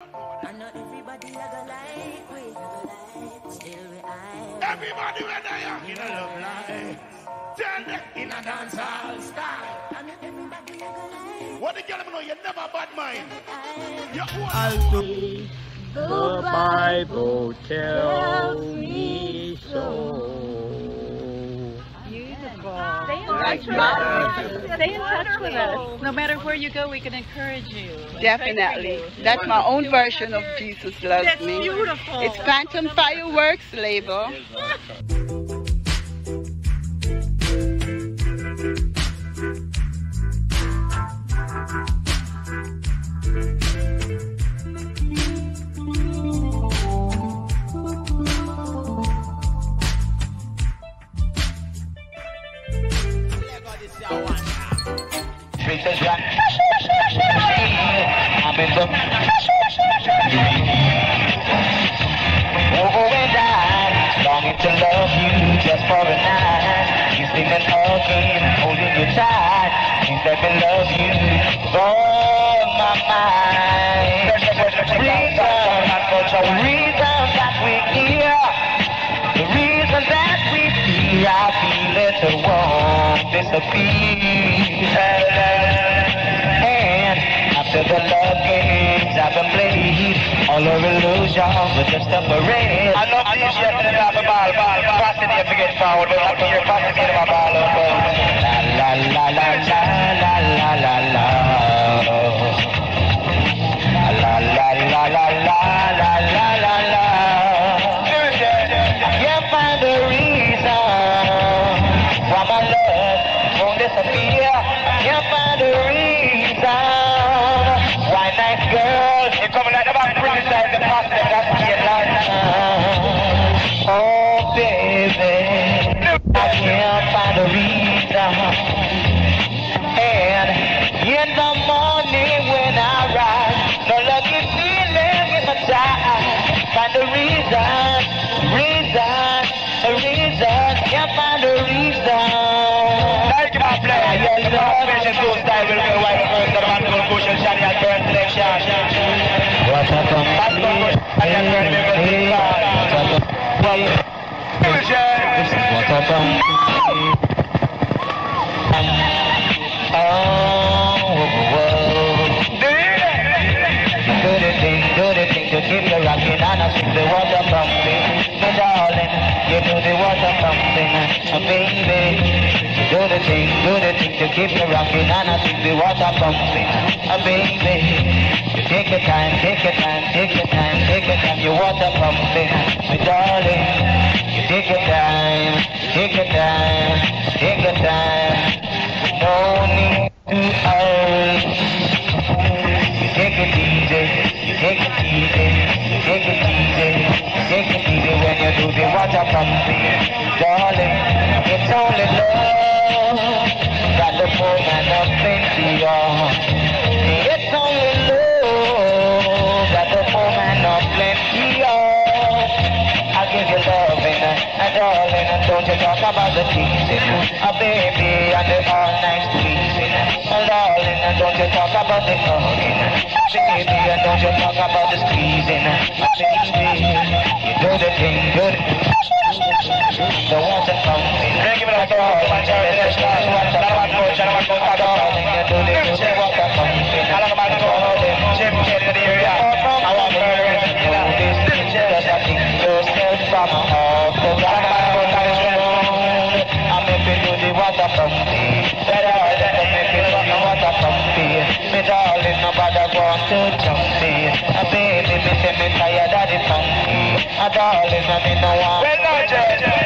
I know everybody a go like we, still we I. Everybody when I am in a love life. Tell them in a dance hall style. I know everybody a go like What the girl know you never bad mind. I. You own Alto. The Bible tells me so. Stay in touch with us. Stay in touch with us. No matter where you go, we can encourage you. and pray for Definitely. you. That's my own version of Jesus Loves That's beautiful. It's Phantom Fireworks label. Over and I longing to love you just for a night. You holding you tight. Love you for my mind. Reason, reason that we here, the reason that we feel, I feel it won't disappear. After the love games I've been played, all our illusions were just a parade. I love these shit in the ball, ball, ball. To get forward, but I'm here my ball. La la la la la la la la la. La la la la la la la la la. reason, reason, reason. Can't find a reason. Thank you, The will push. What's up, man? That's going to What's up, man? Uh, baby. Do the thing, do the thing to keep you rocking and I sing the water pumping, uh, baby. Take your time, take your time, take your time, take your time, your water pumping, my darling. You take your time, take your time, take your time. No need to hurry. Take it easy when you do the water pumping. Darling, it's only love that the poor man of. It's Don't you talk about the teasing, a baby and the all nice pleasing. Oh, darling, don't you talk about the hugging, baby, and don't you talk about the squeezing. Baby, you do the thing good. Don't want to come in. Give me that dog. Let's just watch the dog. Darling, you do the good. Walk a mountain. I like my dog. Jim Kennedy, I want murderers from I'm you tired of the funky. Darling, I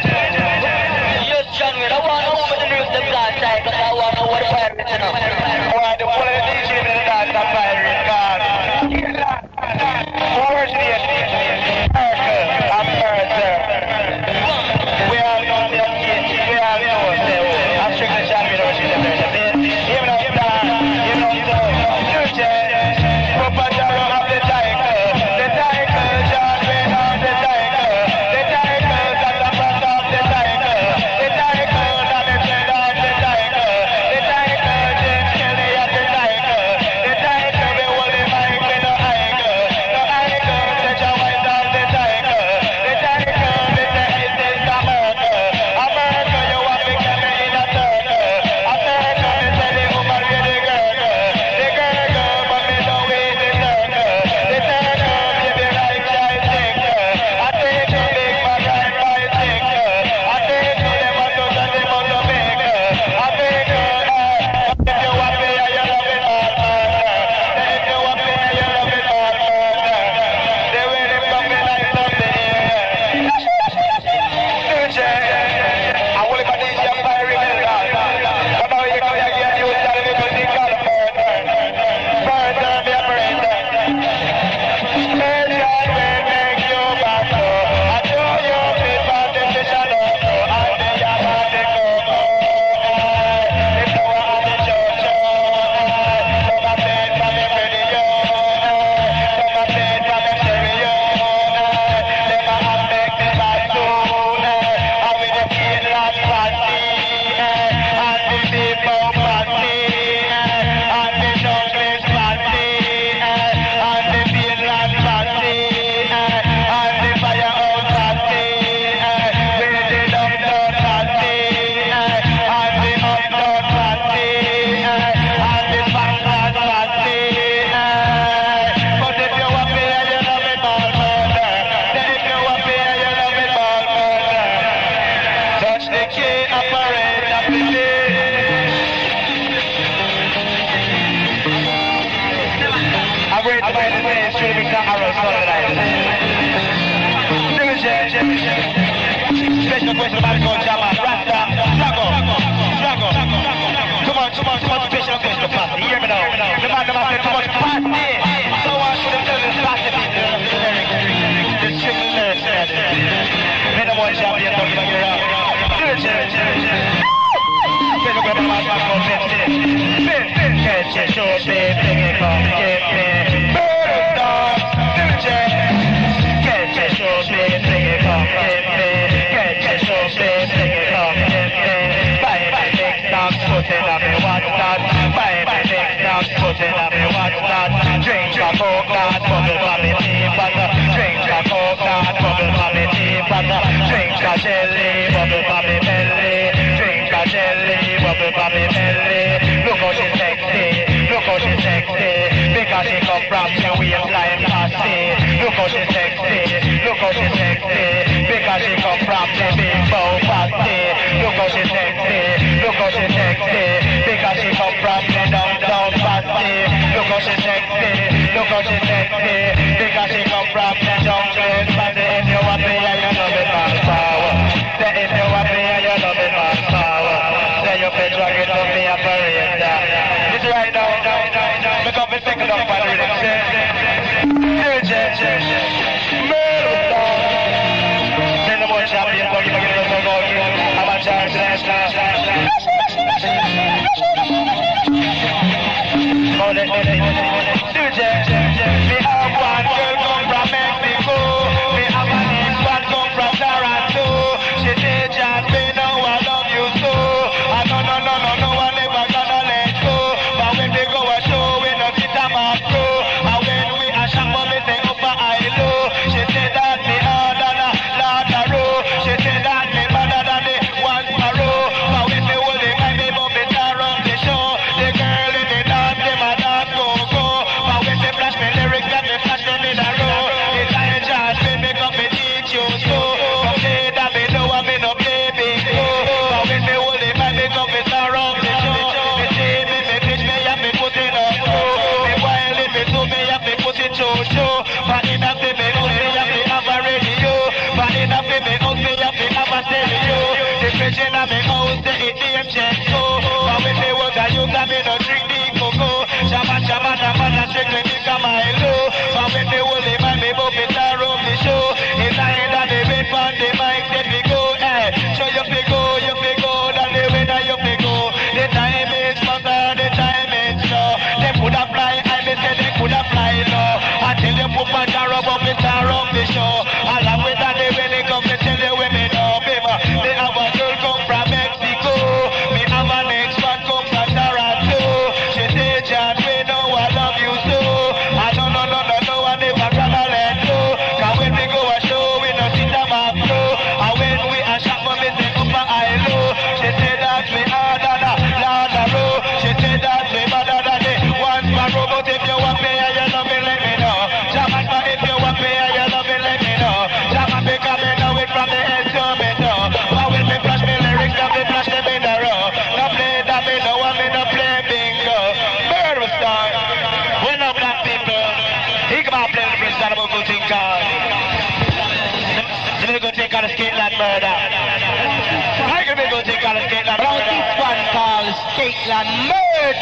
Suja.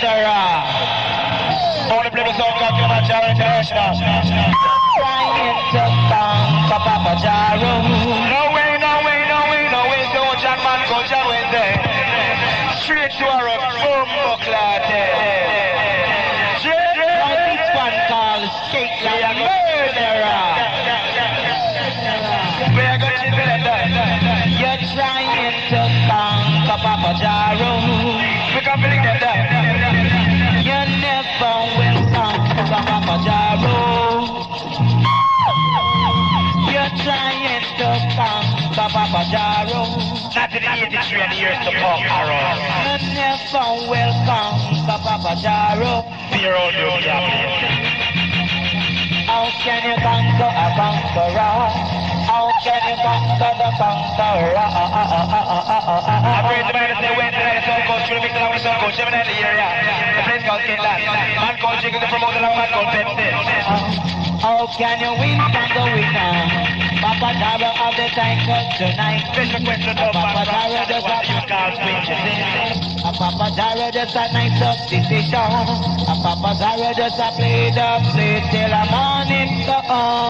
Sarah. Play the song called International. Trying to Papa Jaro. No way, no way, no way, no way. Man, go there. Straight to our buckler there. You're trying to conquer Papa Jaro. You're trying to come Papa Pajaro. Not in the industry years to come, Harold. Never welcome, Papa Pajaro. How can you conquer a conqueror? I How can you win, can go win now? Papa Tara of the time tonight. Question Papa Tara just. Papa a nice up decision. Papa Tara a play the play till the morning.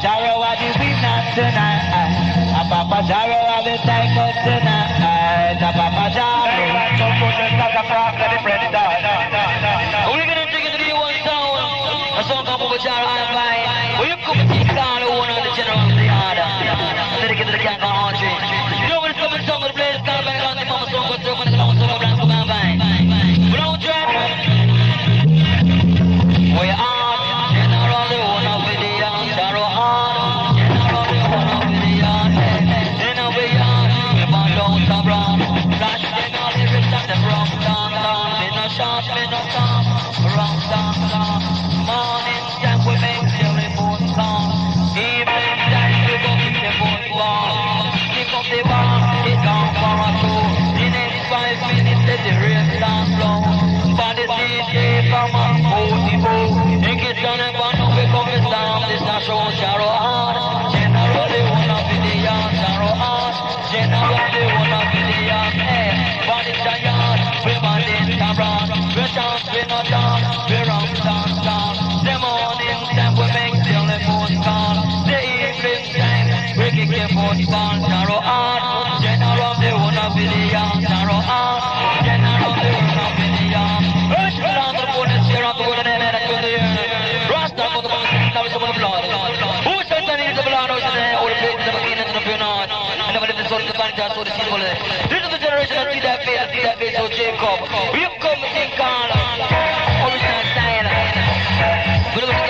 Papajaro, why do we not tonight? I, I Papajaro, I will take us tonight. sorry, the so. This is the generation that did that face, did that face, so Jacob. We have come to think on original.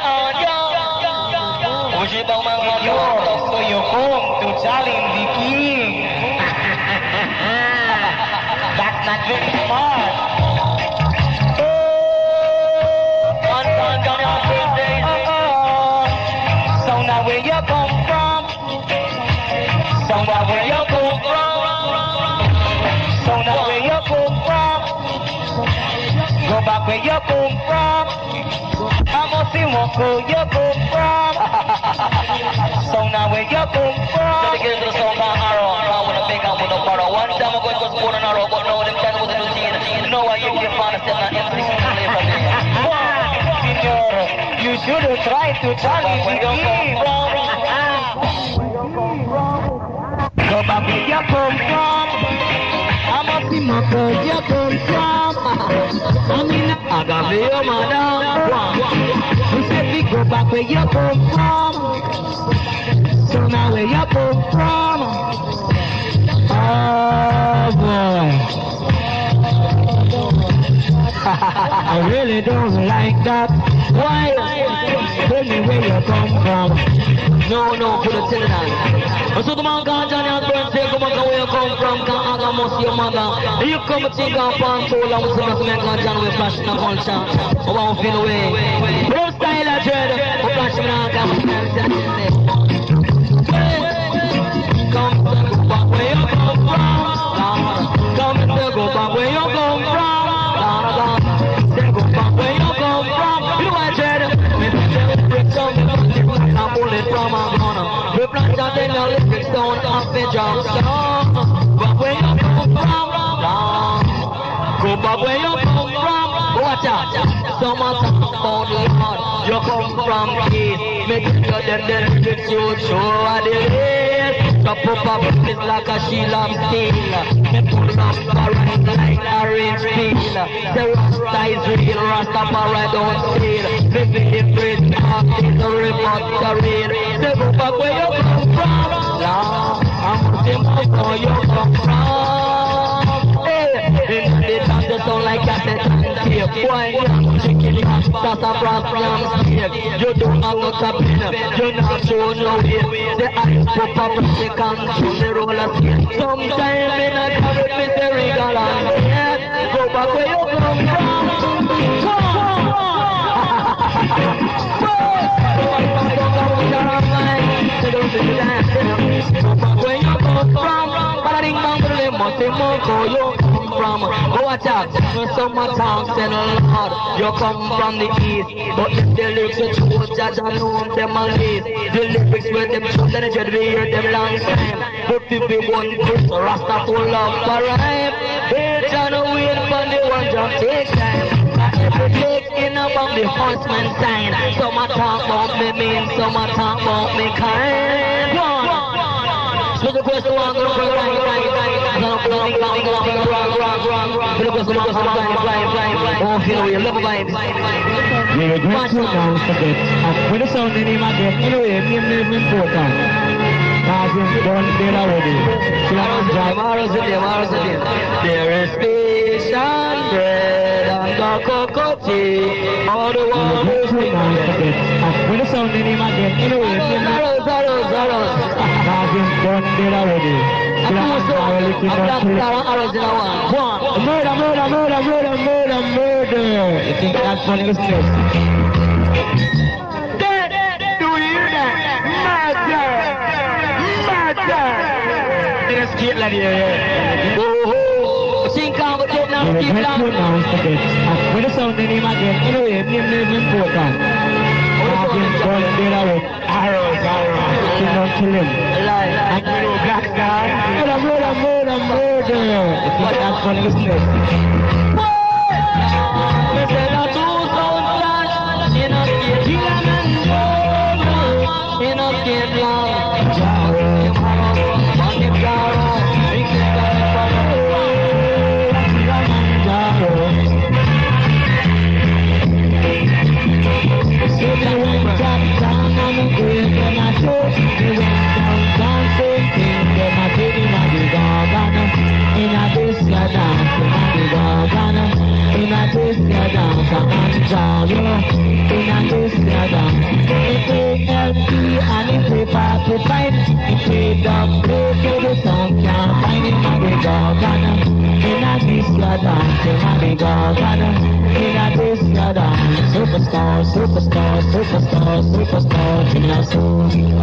Musi bang mang to challenge the king. That's not very smart. So now where you come from? So now where you come from? So now where you come from? Go back where you come from. I must see you come from so now where you come from? Dedicated to the song called Arrow. Now when I think I'm gonna borrow. One time ago it was born in Arrow, but now them time was scene. You know why you can find us in the M6 play from there. Senor, you should tried to challenge Where you come me. from? Go back where you come from. I see my where you come from. I mean, I got your mother. You said we go back where you come from. Now where you come from? Oh boy. I really don't like that. Why? Tell me where you come from. No, no, put it till that. So the man can't join your friend, say, come on, where you come from, can't I most your mother. You come and think of pan so long, so make me can't join with fashion and culture. I want to feel away. Bro style of dread, I flash me now, Go back where you come from. Go back where you come from. You know what, Dread? Me tell you, break down the pulling from a gun. We plant out in the lyrics down off the drum. Back where you come from. Go back where you come from. Watch out. Someone talk about the Lord. You come from east. Make sure them the lyrics you show are the ways. Drop up a business like a shield of steel. Me pull up a right like orange peel. The Rasta is real, Rastafari don't steal. Me be the praise of the river, the rain. Say go back where you come from. Lord, I'm looking where you come from. Hey, in the dance sound like cassette and tape. Boy, chicken that's a yam. You don't have no cabin, you not show no weight. The ice pop up, they can show the roller skate. Sometime in a carrot, me say regal and. Go back where you come from. Where you come from? Bada-ding bang, bada-ding, must say more, go you come from. Go when someone talks and Lord, you come from the east. But if the lyrics you choose, judge and know them a lead. The lyrics where them choose, then you be hear them long time. But if we one Chris, Rasta full of the rhyme. Hey, John, wait for the one jump take time. Take in about the horseman sign. Some talk about me mean, some talk about me kind. Go. So the first one go for right, right, right. We regret to announce death of when the sound in him again. Anyway, name name important. Cause him done dead already. So I'm driving. Tomorrow's the day, tomorrow's the day. There is fish and bread and cocoa tea. All the world is to announce the death of when the sound in him again. Anyway, name Zaros, zaros, zaros. Cause him done dead already. I'm I'm. Murder, murder, murder, murder, murder, murder. You think that's funny? Listen this. Do you hear that? Murder! Murder! Let's get like yeah. Oh, oh. Sing calm, but take now, when the sound him again. Anyway, name name important. Arrows. Looking up to him. Lie, lie, And you know, black star. Murder, murder, murder. You think that's to this. Say no two party fight It play dub play so the song can't find him a the gargano In a this ya dance, in a big organ. In a this your dance, superstar, superstar, superstar, superstar, in a soul. In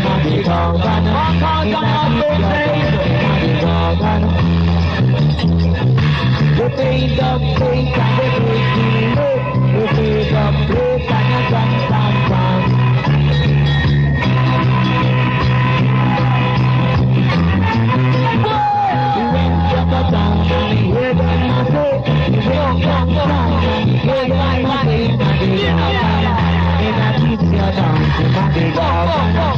a big organ, in a this your dance, in we break the from the town and we heard them a say. We went from the town and we heard them a say. In a big organ, in a this your dance, in a big organ.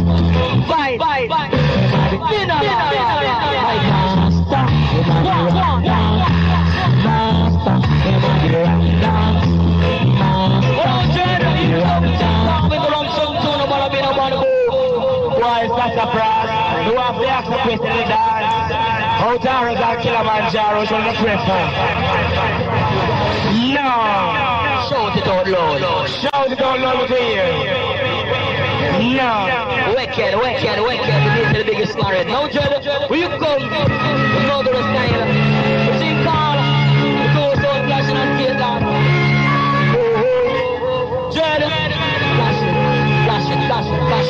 Dance? How Tara got Killamanjaro to the prefer? No! Shout it out loud. Shout it out loud to you. No! Wicked, wicked, wicked. This is the biggest story. Now, Jed, will you come? You know the style. You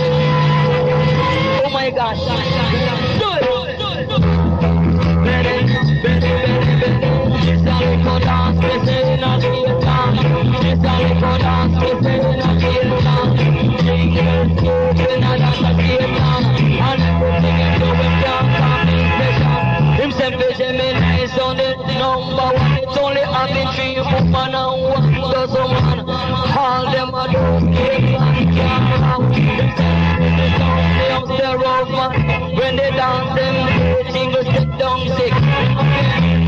it. Oh my gosh. When they dance them, they jingle down sick.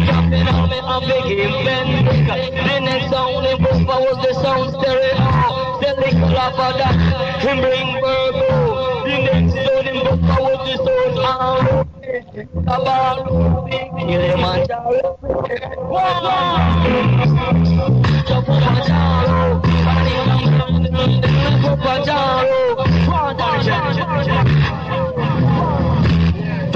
Jumping on me and big bend The next sound in Buffa was the sound stereo. The little of that, him bring. The next sound in Buffa was the sound arrow. Killamanjaro. Killamanjaro.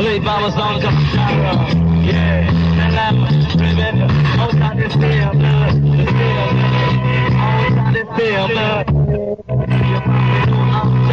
Play Baba song Killamanjaro. Yeah, and I'm living outside this field, blood. Outside this field, blood. You probably know I'm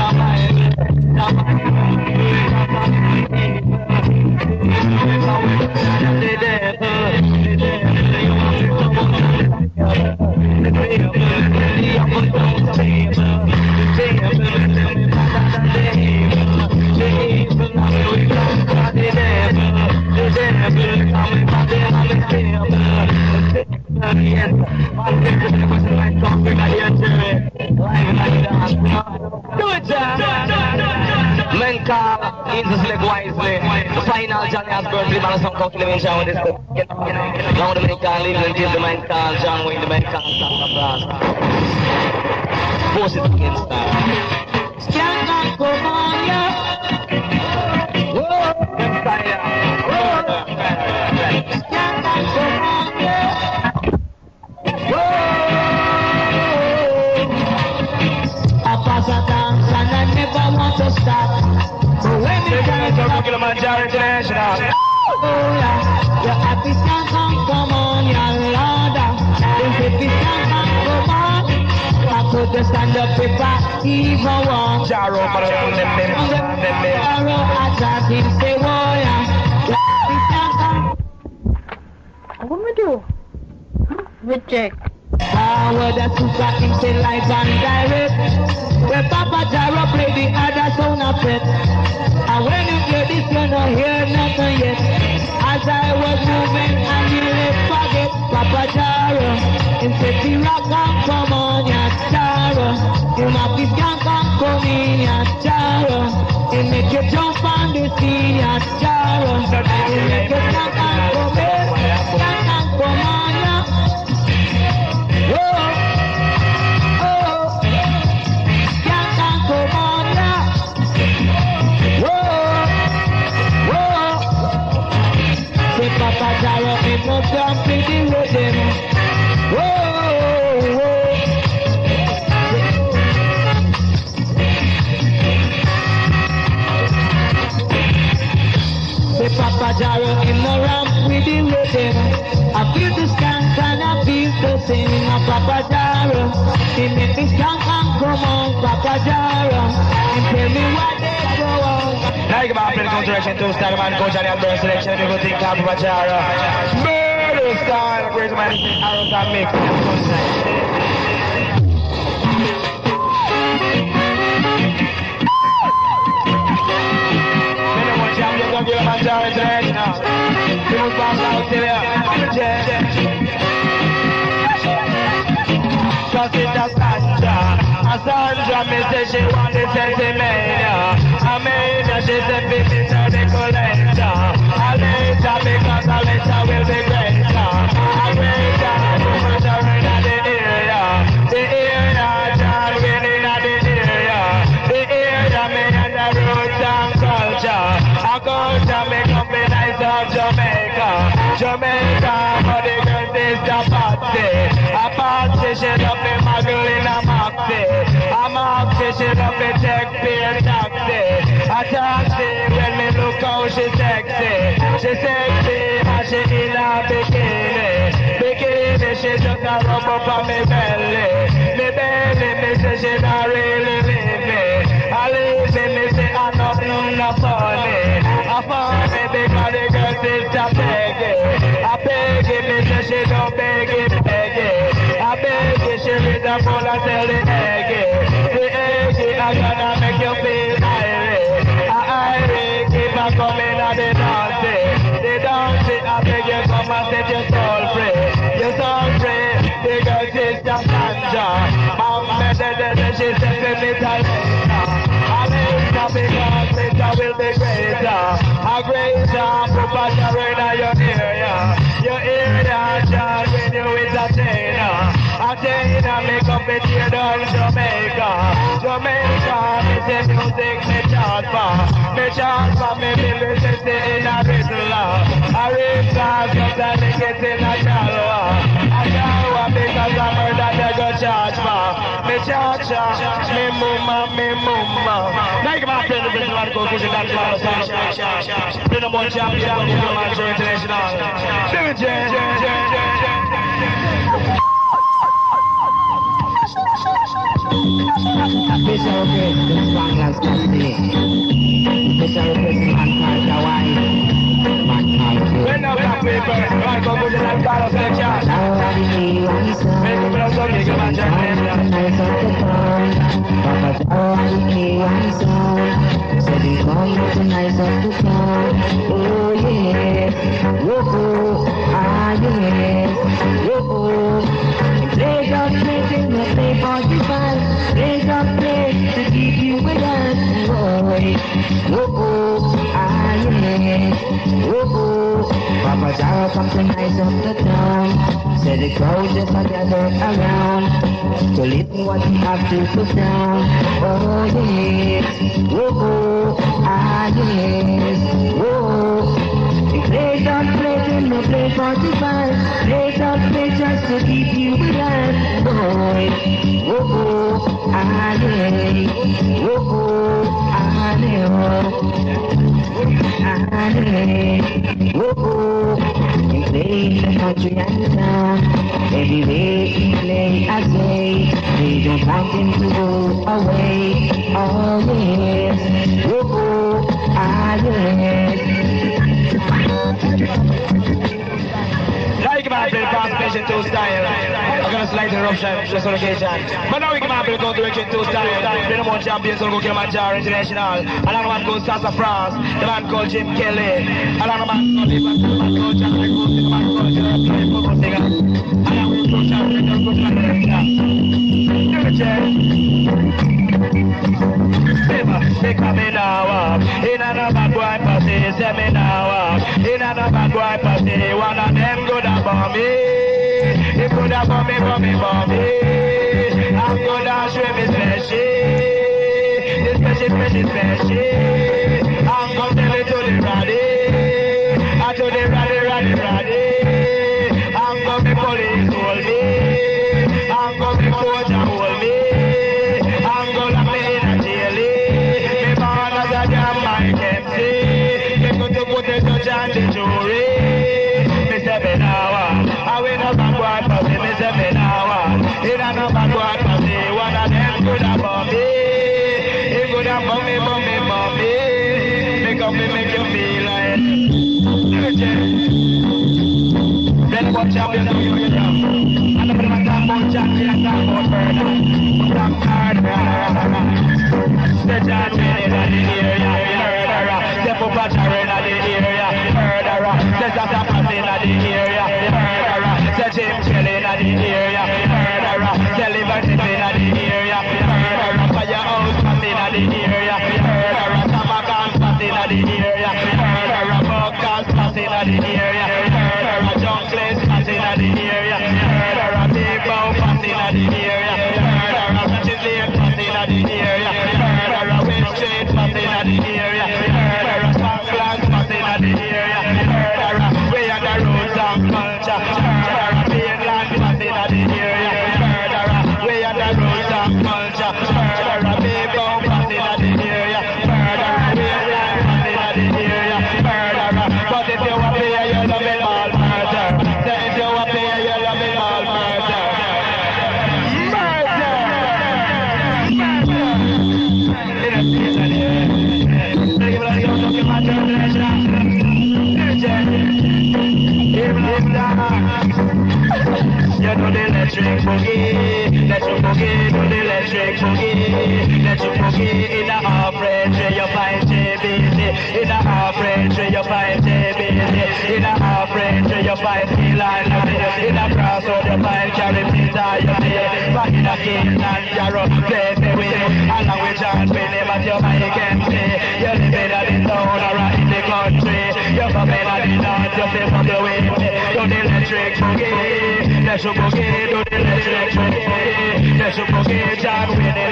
now the Menka lives until the Menka John Wayne, the Menka Santa Blast. Force it against that. Skank and come on, yeah. Them style. Skank and come on, yeah. I pass a dance and I never want to stop. To happy and come on, happy and come on. I could just stand up if I even. Arrow attack him, say, oh yeah. What am I do? Reject. Power the super say live and direct. When Papa Jaro play the other sound it. And when you hear this, you don't hear nothing yet. As I was moving, I nearly forget Papa Jaro. Say the rock and come on, ya Jaro. Him have his gang and come in, ya Jaro. He make you jump on the scene, ya Jaro. He make you jump and come in, gang and Cause I want jump jumping the rhythm. Whoa, whoa. Say Papa Jaro in the ramp with the rhythm. I feel the skank and I feel the same? of Papa Jaro. He make the skank and come on Papa Jaro. He tell me what now you can play the counteraction to style man, coach and the selection. Style, man, give a South Syria. Cause it's a Sandra. A Sandra, me say she want the sentimania. A Mania, she say baby, no the collector. A later, because a later will be greater. Me muggle in a maxi. A maxi, she love me look how she sexy. She sexy, and she in a bikini. Bikini, she just a rub up on me belly. Me belly, me say she not really leave me. I leave me, me say I not not funny. I funny she read the A greater proportion in your area. Your area, John, when you entertain. Entertain, make up it here down Jamaica. Jamaica, me say music, me chant for. Me chant for me music in a rhythm. A rhythm, just a it in a shallow. A shallow, because I that they go charge for. Me charge, me mumma, me mumma. Now you can have friends with the go push it down to the side. Been a more but you know man, international. Do it, Jen, Jen, Jen, Jen, Jen. Special request to Spangler's Cafe. Special request to Man Called Hawaii. When to the oh you us, boy. Whoa, ah yeah, whoa. Papa Jaro come to nice up the town. Say the crowd just a gather around to listen what you have to put down. Oh yes, whoa, ah yes, whoa. Play don't play, no play 45. Play don't play just to keep you alive, boy. Whoa, ah yeah, whoa, ah yeah, ah yeah, whoa. We play in the country and town. Everywhere we play, I say, we don't want him to go away. Oh yes, whoa, ah yes. Like man, play passion two style. I'm gonna slide the eruption, just on occasion. But now we can play go direction two style. Been a more champion, so go Killamanjaro International. Another man called Sassafrass. The man called Jim Kelly. The man called. The Play, Pogo Singer. Another man called champion, just They come in party, party, one of them good me, me, me, me, I'm good at show me special, special, special, Jim Kelly you boogie in a half range, you find JBC, in a half range, you find JBC, in a half range, you find Milan, in a crossroad, you find Carry Pizza, you see, back in a King and Jarrow, play with it, along with John Billy, but you might can see, you live in the town or in the country, you come in the north, you feel from the way, do the electric boogie, let you boogie, do the electric boogie, Measurable gauge and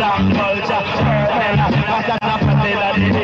on the culture. A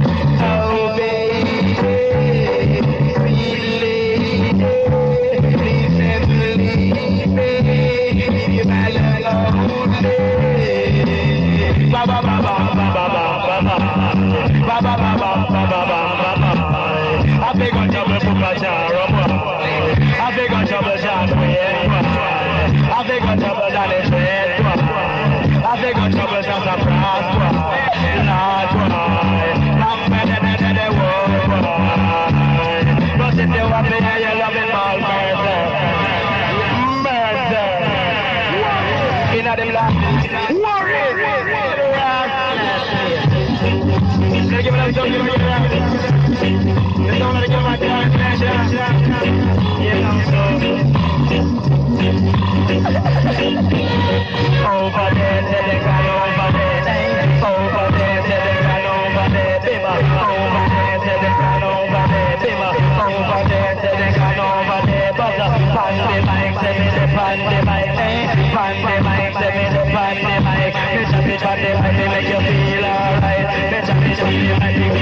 me the mic. eh. Pan the mic, say me pan the mic. Chop it pan the you alright. Chop it pan the mic, make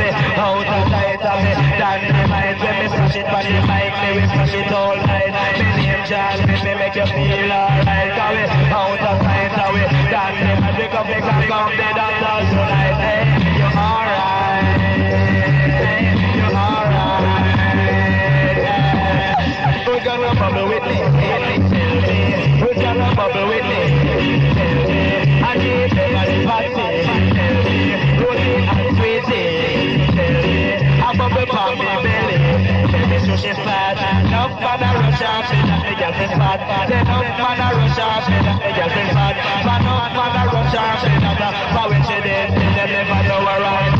me out of me. Dan the mic, when me smash it pan the mic, it night. Me you feel alright. Cause we out of sight of we. Dan the mic, we come, we come, come, the you alright? Who's gonna bubble with me? Me. Who's gonna bubble with me? Me. I need everybody party. Me. Rosie and sweetie. Me. I bubble pop me belly. Me so she fat. No man a rush off, say that the girl is fat. No man a rush off, say that the girl is fat. No man a rush off, say that but when she did, me them never know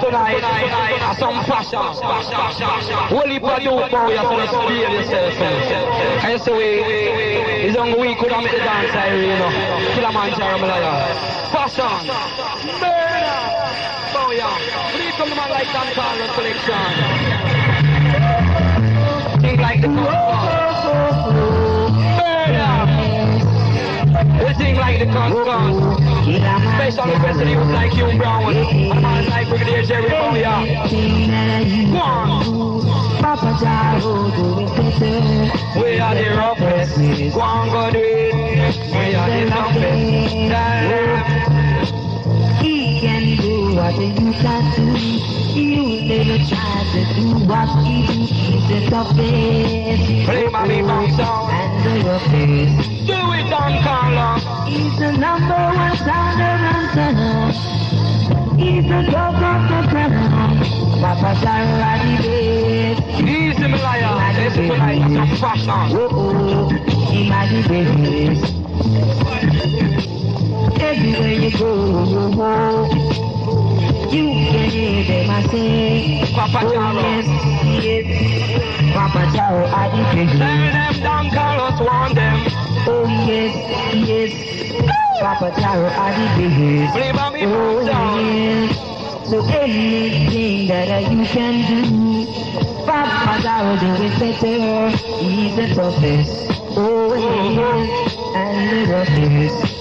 tonight. Uh, some fashion. Holy Padu, boy, you to feel yourself. And so we, it's only we could have the dance, I you know. Killamanjaro, Malaya. Fashion. Murder. Boy. Please come to man like Don Carlos collection. Think like the sing like the Coscos. Special request to the youth like Hugh Brown. A man like Brigadier Jerry Bowyer. Go on. Papa Jaro do it. We are the roughest. Go on, go do it. We are the toughest. He can do what you can do. You never try to do what he do. He's the toughest. Play my big bang song. And the roughest. Do it, Don Carlos. He's the number one sounder and tenor. He's the top of the crown. Papa Jaro at the best. Easy, Malaya. Listen tonight. Some fashion. Oh, oh, the best. Everywhere you go, you can hear them I say, Papa oh yes, yes, Papa Jaro at the best. Tell them Don Carlos want them. Oh yes, yes, Papa Jaro at the best. Play my Oh yes, so anything that uh, you can do, Papa Jaro do it better. He's the toughest. Oh yes, and the roughest.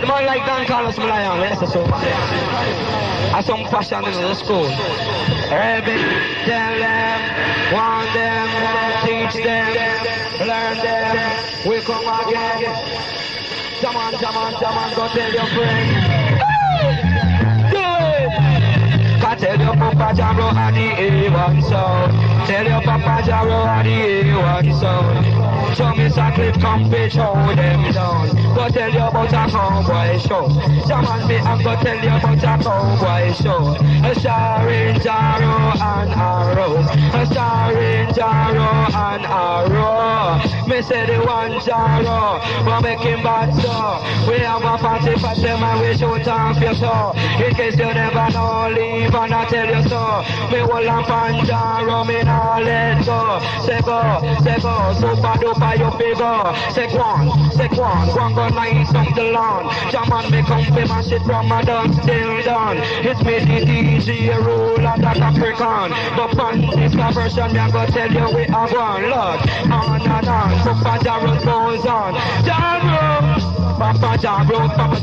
the man like Don Carlos Malayan. Yes, so. Have some fashion in the school. Urban, tell them, warn them, teach them, learn them. We come again. Come on, come on, come on, go tell your. Go tell your Papa Jaro and the A1 sound. Tell your Papa Jaro and the A1 sound. Show me chocolate, come bitch, hold them down. Go tell you about a cowboy show. Shaman me, I'm go tell you about a cowboy show. A starring Jaro and Arrow. A starring Jaro and Arrow. Me say the one Jaro, make him bad so. We have a party for them and we shoot off your so. In case you never know, leave and I tell you so. Me hold on Jaro, me now let go. Say go, say go, super duper you figure. Say go on, say go on, go go on the lawn. Jaman me come fi my shit done still done. It's me the DJ rule of the Capricorn. But on this version, me I tell you we one Lord. On and on, Papa Jaro goes on. Papa Jaro, Papa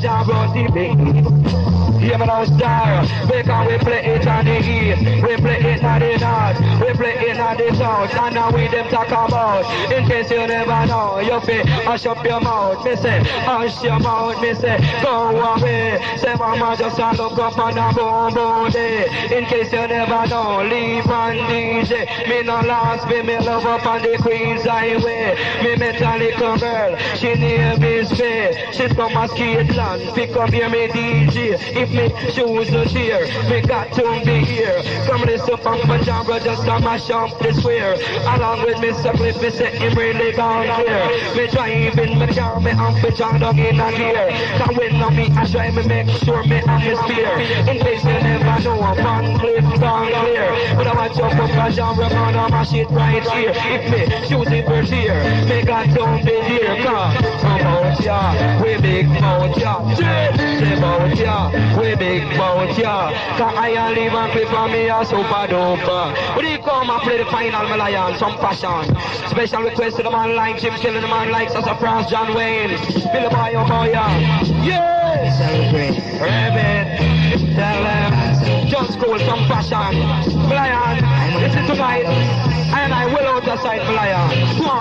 the big. Man, I'm star. Because we play it on the east, we play it on the north, we play it on the south, and now we them talk about. In case you never know, you feel hush up your mouth. Me say, hush your mouth. Me say, go away. Say, mama, just a look up on a boom boom day. In case you never know, leave on DJ. Me no last, me me love up on the Queen's Highway. Me met a little girl, she name is Faye. She from a Skateland, pick up here me DJ. If me shoes no cheer, me got to be here. Come listen from Pajama, just to mash up the square. Along with Mr. Cliff, me say him really gone here. Me driving me car, me am for John Dog in a gear. Can when on me, I try me make sure me fear. In case you never know, I'm on Cliff gone clear. But I watch out for Pajama, man, I'm a shit right here. If me shoes it for here, me got to be here. Come, come out, yeah, we big mouth, yeah. Say about yeah, we big mouth, yeah. Cause I and leave and play for me a super duper. When you come and play the final Malayan, some fashion. Special request to the man like Jim Kelly, the man like Sassafrass, John Wayne. Bill Boy, oh boy, yeah. Yes! Rabbit, tell them. Just school, some fashion. Malayan, listen tonight. I and I will out the side, Malayan. Come on.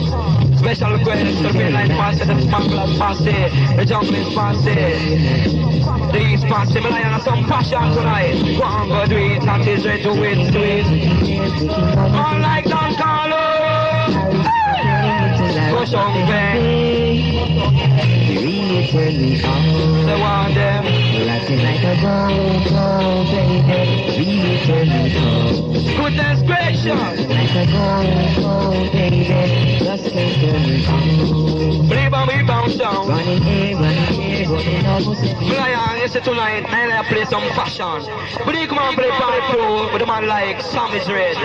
Special request to be like Posse, the smugglers Posse, the junglist Posse. The East Posse, me lion have some passion tonight. Go on, go do it, that is ready to win, do it. Unlike Don Carlo. Go something. They want them. Goodness gracious. Believe on we bounce down. Lion, you see tonight, and I play some fashion. You come and play Barry Pro with a man like Sammy's Red.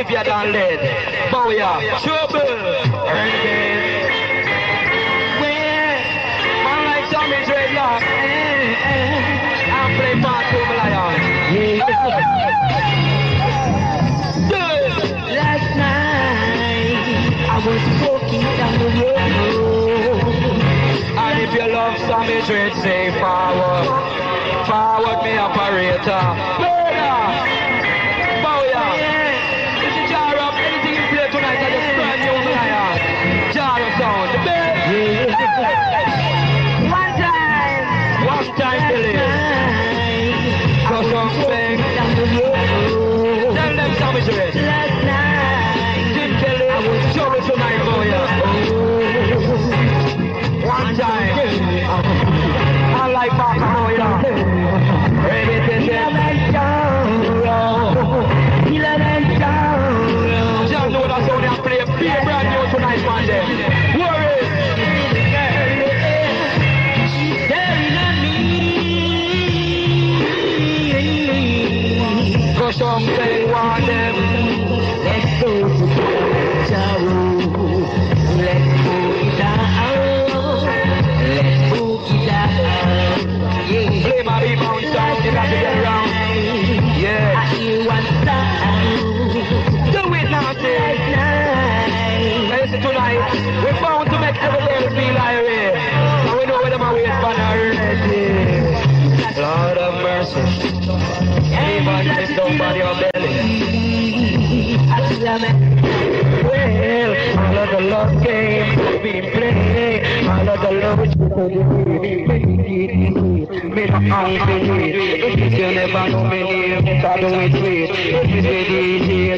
If you're done lead, Bowyer, Trouble, Renegade. Where? Man like Sammy's Red, lock. Last night I was walking down the road. And if love Sammy Dread, say forward. Forward me operator. Well, of love of I do it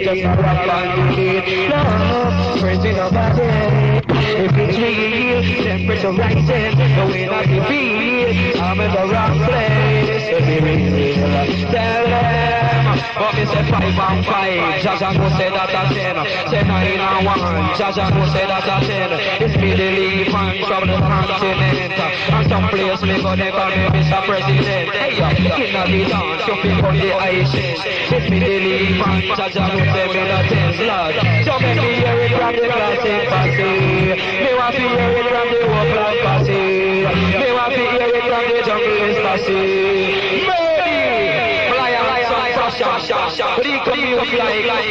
just a rap and it. Love, friends in a. If it's real, temperature rising, the way that you feel. I'm in the wrong place real. Tell them, but me say five and five. Jaja go say that a ten. Say nine and one. Jaja go say that a ten. It's me the leaf and trouble the continent. And some place me go they call me Mr. President. Hey yo, in the dance, you feel from the ISIS. It's me the leaf and Jaja go say me the ten. Lord, so me hear it from the classic party. Me want to hear it from the work party. Me want to hear it from the here like,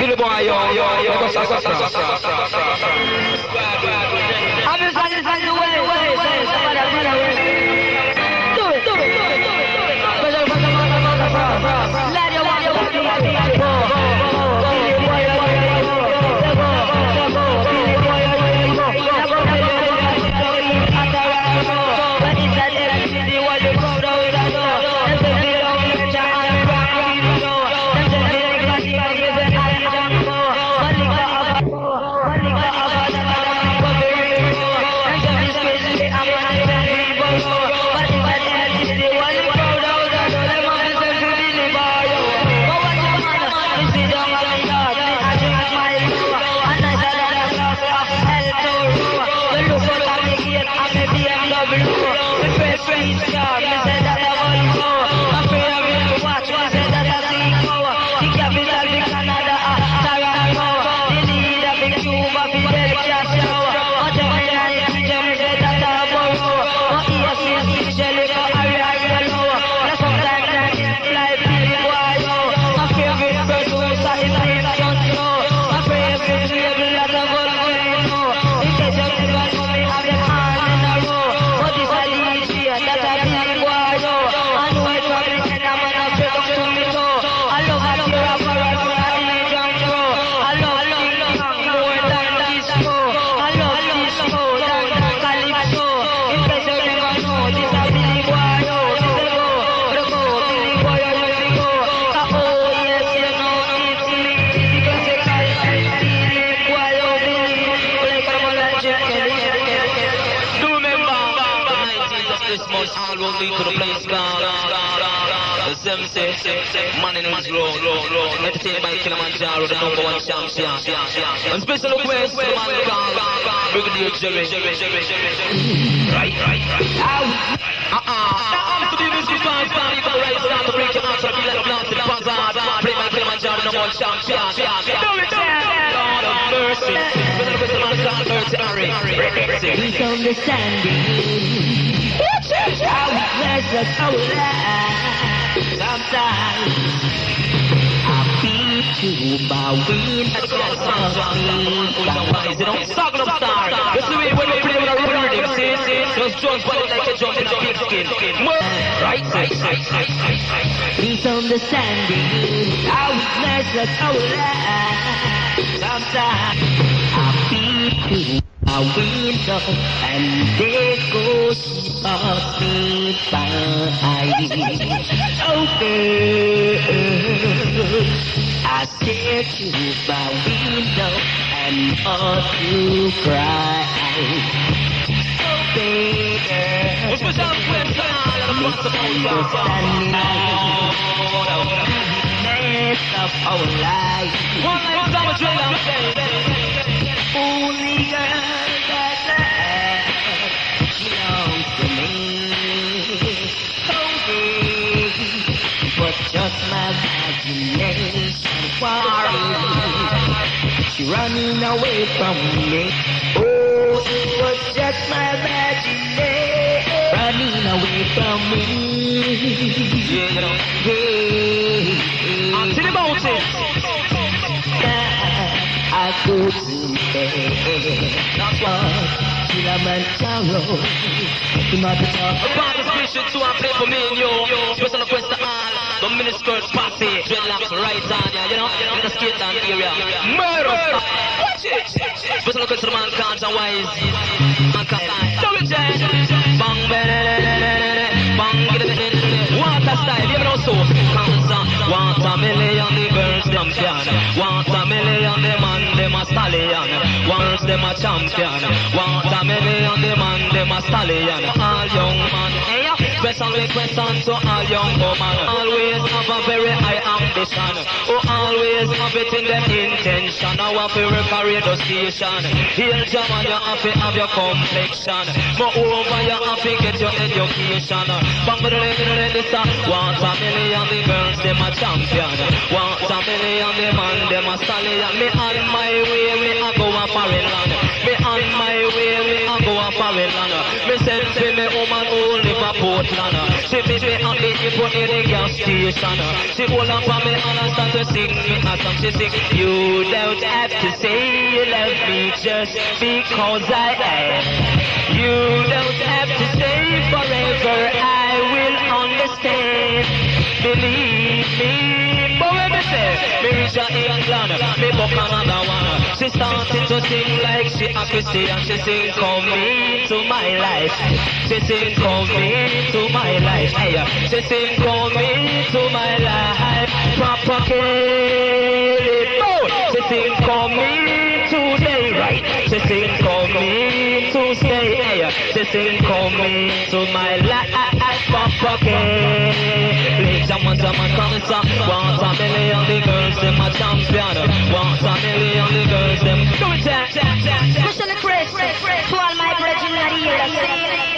Billy boy, yo, yo, yo, go, go, go, go, I'm Christmas, all will be to the place called the Semse, man in his road, entertained by Killamanjaro, the number one champion. And special request to the man called Brigadier Jerry. Right, right, right. Uh-uh. Now, to the music fans, man, you gotta rise down to break your heart, so be like a blasted buzzard. Play by Killamanjaro, number one champion. Do it, Lord of mercy. Special request to the man called Mercy Harry. misunderstanding. How precious our life sometimes. I'll be beat you by win a Otherwise, you don't suck no star. That's the way when we play with our rhythm. See, see, those drums body like a drum in a big skin. Right, right, right, right, right. Please understanding how precious our life sometimes. I beat you by window and there goes by. Oh girl, I stare to my window and ought to cry. Oh baby, What's my sound friend? misunderstanding. Mess of our life. One line down with Drake, Only girl that She running away from me. Oh, it was just my imagination running away from me. Yeah, you know. Hey, Until ah, the. I go to bed. That's why Killamanjaro. The mother talk About this mission to a play for me and you. Special request to the miniskirts party. Dreadlocks right on ya, you know, in the skate down area. Murder. Watch it. Special request to the man called and wise. Man called Do it, Jen. Bang, bang, bang, bang, Water style, you know so. Cancer, watermelon, the girls champion. Watermelon, the man, them a stallion. Once them a champion. Watermelon, the man, them a stallion. All young man, special request on to all young woman. Always have a very high ambition. Oh, always have it in them intention. I want to a radio station. Here, German, you have to have your complexion. Moreover, you have to get your education. Bang, bang, this a watermelon, the girls, them a champion. Watermelon, the man, them a stallion. Me on my way, me a go a foreign land. The station. She hold up on me and I start to sing me a song. She sing, you don't have to say you love me just because I am. You don't have to stay forever. I will understand. Believe me. But when me say, me reach a England, me book another one. She sing like she a Christian. She sing, come into my life. She sing, come into my life. Hey, she sing, come into my life. Papa Kelly, boy. She sing, come in today, right? She sing, come in to stay. Hey, she sing, come into my life. Papa Kelly, once I'm a connoisseur Once a million the girls Them my champion. Once a million the girls Them. Come Push on the Chris. To all my brethren That hear the same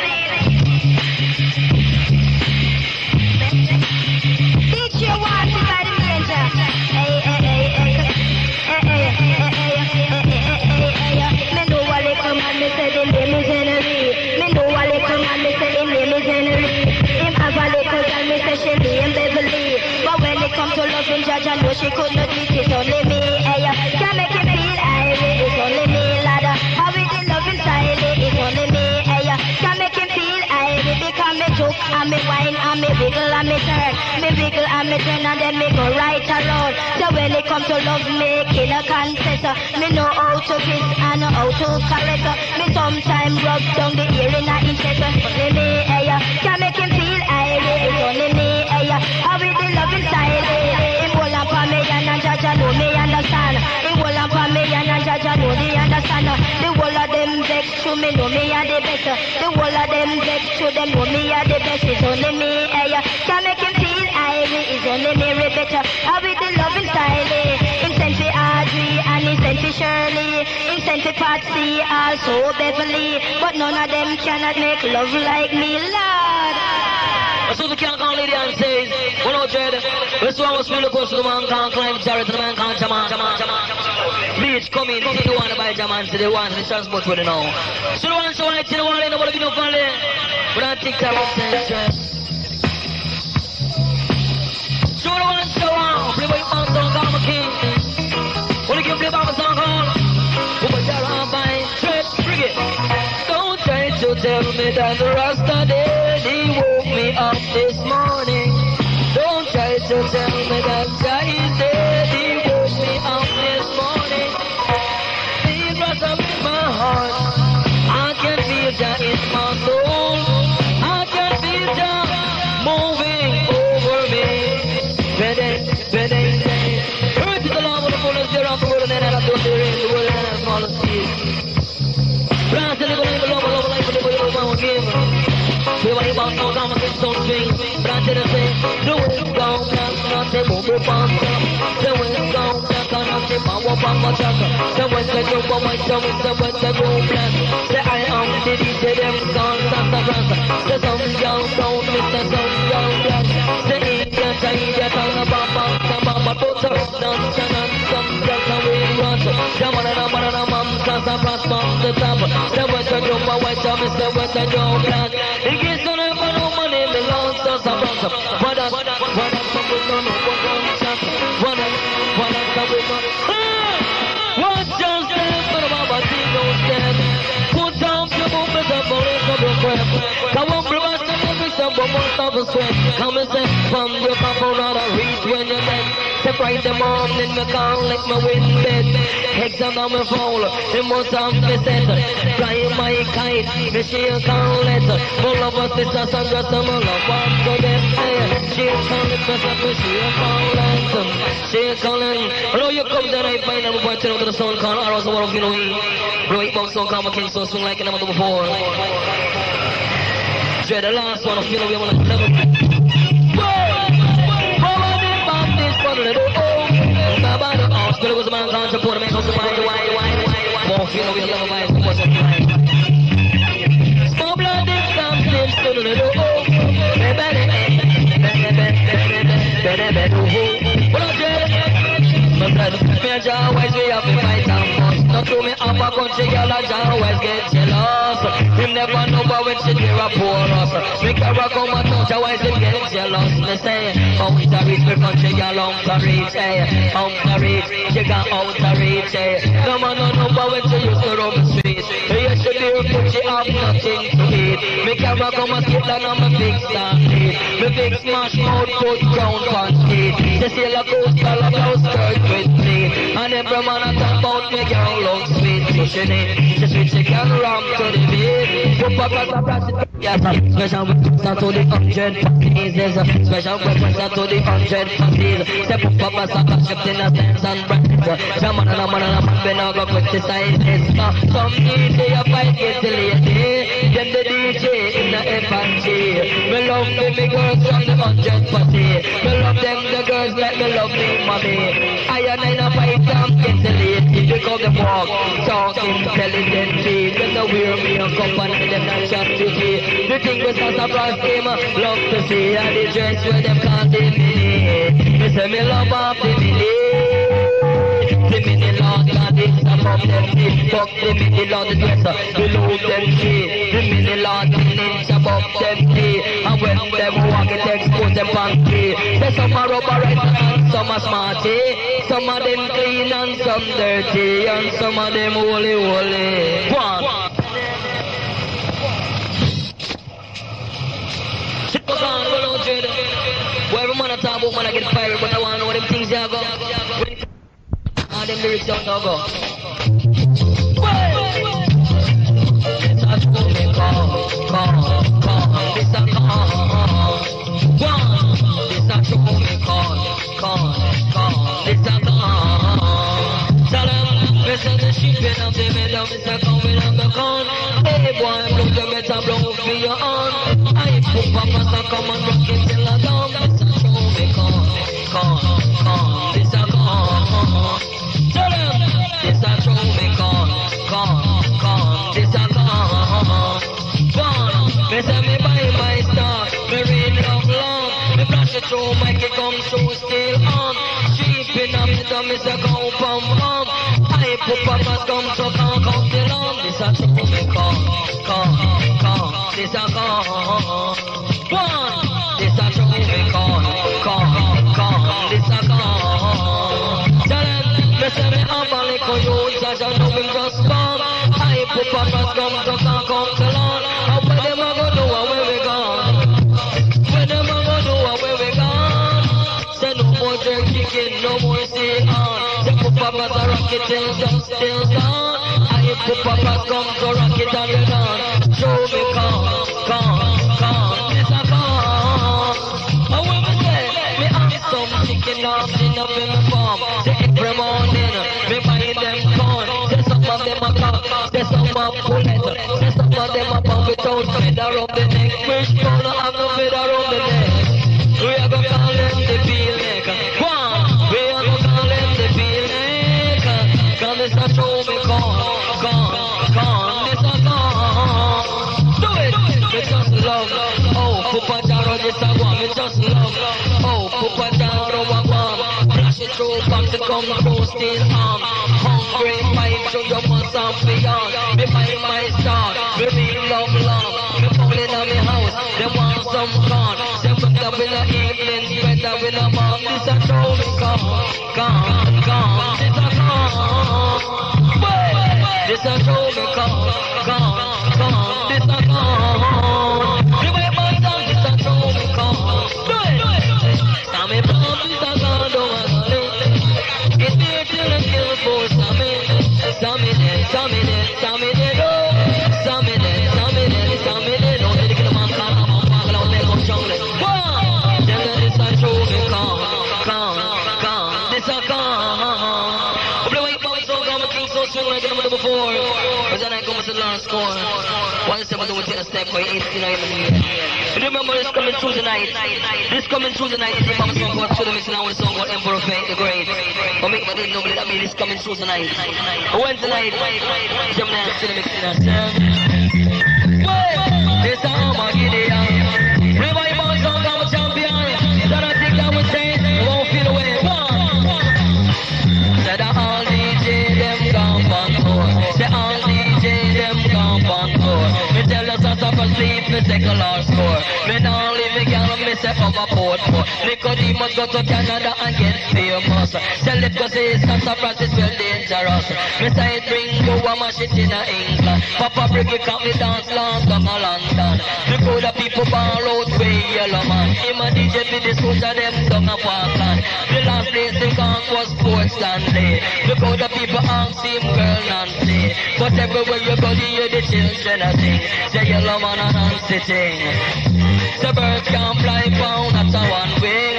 wiggle and me turn, me wiggle and me turn and then me go right around. So when it come to love making a confess, uh, me know how to kiss and how to caress. Me sometimes rub down the ear in a uh, Only me, hey, can make him feel irate. Only me, The whole of them vex to me know me are the best. The whole of them vex to them know me are the best. It's only me, eh? Can make him feel irie. It's only me, Rebecca. I with the loving style, eh? Him sent for Audrey and he sent for Shirley. Him sent for Patsy, also Beverly. But none of them cannot make love like me, Lord. So the can't call lady and says, well, no, Jed, this one was really close to the man can't climb Jared to the man can't Jaman, Jaman, Jaman. Beach come in, take the one to buy Jaman to the one, the transport for the now. So the one, so I tell the one, nobody be no family. But I think that was stress. So the one, so on, play by your man, song, I'm a king. You play by my song, call. My jar on by, stress, bring it. Don't try to tell me that the Rasta he woke me up this morning. Don't try to tell the say, the way it's gone, blast, not the move, move, on, The way it's gone, blast, not the power, power, chaka. The way the jump, on my tongue, the the room, blast. Say I am the DJ, them Santa Franca. The sun, young, down, Mr. Sun, young, blast. The Indian, the Indian, the Bamba, the Bamba, put up, dance, and some, just a way, rush. The man, the man, the man, Santa Franca, the top. The way the jump, on my tongue, the way the jump, blast. He of the. Come on, bro, I said, every step of most of the sweat. Come and say, from your papa, oh, not a reach when you're dead. Separate them on, then me call like my wind bed. Heads on my fall, it must have me set. Flying my kite, me shake and let. Full of us, it's a sun, just mull of. Shake and let me set, me shake and let. Shake and. Hello, you come there, I find them, boy, turn to the sun, call, or else the world, you know, Bro, it bounce on, come, king, so swing like I never before. Dread the last one, I feel we want to never. Little oh. And Jah always we have to fight and fuss. Not to me up a country girl and always get jealous. Him never know but when she hear a poor us. Me carry come and touch always him get jealous. Me say, out to reach me country girl out to reach, eh. Out to reach, she got out to reach, eh. No man no know but when she used to the streets. Here she be but she have nothing to eat. Me carry come and sit down on my big star feet. Me big smash mouth put ground on teeth. She sail a coast, color blouse skirt with pleat. And every man a talk about me girl look sweet. So she she sweet, she can ram to the beat. Put back as a Yes, special request to the hundred pieces. Special request to the hundred pieces. Step up, up, as a shift in a sense and brands. Shaman and a man and a man, we now go criticize this. Some DJ a fight get the. Then the DJ in the F&G. Me love me, me girls from the hundred party. Me love them, the girls like me love me, mommy. I and I fight and the lady. Because them walk, talk intelligently. When the wear me a cup and them not chat to see. The thing was not surprise him. Love to see how the dress where them can't diminish. Me say me love off the minute. The minute Lord God is above them feet. Fuck the minute Lord the dresser below them feet. The minute Lord the inch above them feet. And when them walk it expose them panty. There's some are rubber right and some are smarty. Some of them clean and some dirty. And some of them holy holy. One. Man talk about, man, get fired, all them lyrics don't go. It's a school me call, call, call. This a call. One. This a school me call, call, call. This a call. Tell con. Hey boy, blow better blow your. I come and rock it till I. This a show me con, con, con. This a con. This a show me con, con, con. This a con. Con. Me say me buy my star, me read love long. Me flash it through, make it come through, still on. A me dumb, me say go pum pum. I put papa's come so can't come till on. This a show me con, con, con. This a con. One. Chicken dancing up in the bullet. Say some of them a pump without feather up the neck. Fish gonna have no feather on the neck. We a go call them the peel neck. One, we a go call them the peel neck. Cause this a show me corn, corn, corn. This a corn. Do it, me just love. Oh, Pupa Jaro, this a one, me just love. Oh, Pupa Jaro, back to come through, still arm. Hungry, fight through your must and beyond. Me find my star, me real love long. Me falling on me house, they want some corn. Say better with a evening, better with a mom. This a show me come, come, come. This a. Wait, this a show me come, come, come. Before. To score. One we take a step by 18 in Remember this coming Tuesday night. This coming Tuesday night is the mama song called Out with a song called Emperor Fate the Great. But make name nobody that mean this coming Tuesday night. Wednesday night, Gemini. This a me take a large score. Me now leave me girl, me say up a port for. Nicodemus go to Canada and get famous. Tell it say it's a practice well dangerous. Me say it bring you a mash it in a England. Papa it come me dance long down a London. The of people ball out way yellow man. Him a DJ for the of them down a Parkland. The last place they gone was Portland Day. The crowd of people ask him girl Nancy. But everywhere you go, you hear the children a sing. Say yellow man a Nancy thing. The birds can fly down at a one wing.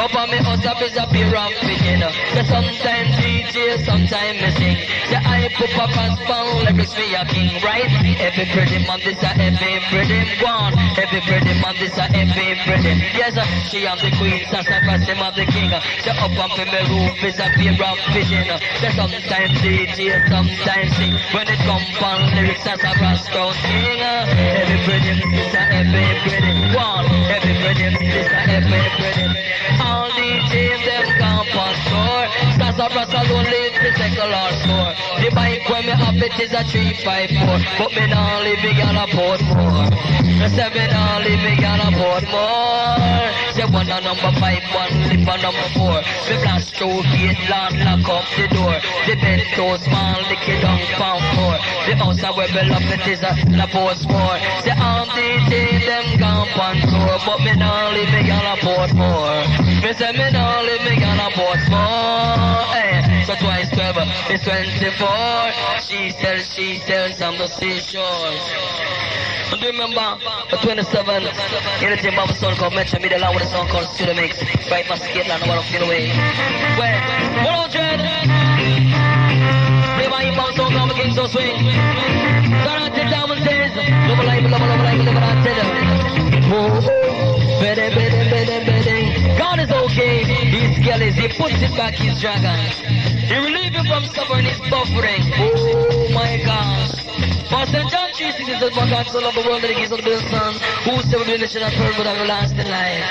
Up on me up is a of picking. So sometimes DJ, sometimes me sing. Say I put up and spound lyrics for your king, right? Every pretty man, this a every pretty one. Every pretty man, this a every pretty. Yes, uh, she am the queen, Sasa Kasim of the king. Say up on me roof is a of vision. Say sometimes DJ, sometimes sing. When it come on lyrics, as a Roscoe king. Every pretty, this a every pretty one. Every pretty, this a every pretty. All DJs them come on store. Sasa Rasta only the secular score. The bike when me have it is a 354. But me now leave me gal a port more. Me say me now leave me gal a port more. Say one a number five, one lip a number four. Me blast through gate, lock, lock up the door. The bed too small, the kid on pound four. The house a me love it is a la post more. Say all DJ them gone on tour. But me now leave me gal a port more. Me say me now leave me gal a port more. Hey, so twice twelve is twenty-four. She sells, she sells on the seashore. And remember, the 27, in the gym of a song called Metro Middle with a song called Studio Mix. Right, my skate land, I want to feel away. Where? 100! Play my hip song called King So Swing. Puts it back his dragons. He relieve you from suffering his buffering. Oh my gosh. For St. John 3 6 says, For God so loved the world that he gives unto his son, whosoever believeth shall not perish but have everlasting life.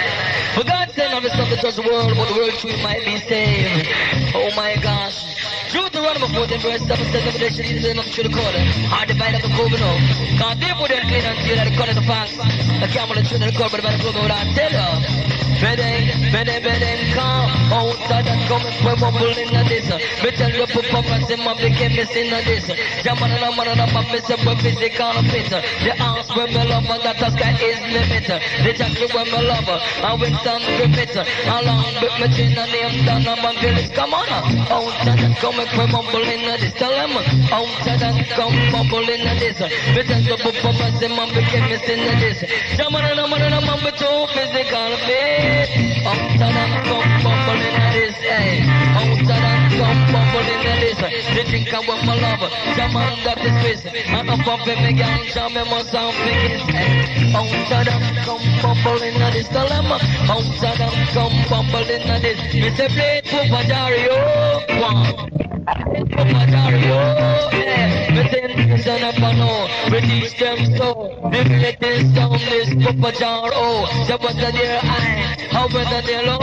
For God sent of his son to judge the world, but the world through might be saved. Oh my gosh. Deuteronomy 14 verse 7 says, Never they shall eat the through the corner, hard divide up the covenant. God therefore then clean unto you that the corner of the fast, the and tree of the corner, but the bad clothing without tell you. Beden, beden, beden, come out of that coming from mumble in a this. Me tell you, put up and say, man, became missing a this. Jaman and man and me say, we physical fit. The house where me love, and that the sky is limit. The jacket where me love, and when sun grip it. Along with me chin and name down, and man, village, come on. Out of that coming from mumble in a this. Them, out that come mumble in a this. Tell you, put up and say, man, became missing a this. Jaman and a man and a man, me too physical fit. Out that come bumbling in this. Out that come bumbling in this. They think I want my lover. Jaman that is busy. And I'm a pumping me gang, jam me must sound hey. Out that come bumbling in this dilemma. Out that come bumbling in this. Play Papa Dario, one. And. We teach them so. The latest sound is Papa Dario. So what's the dear eye? How better they low?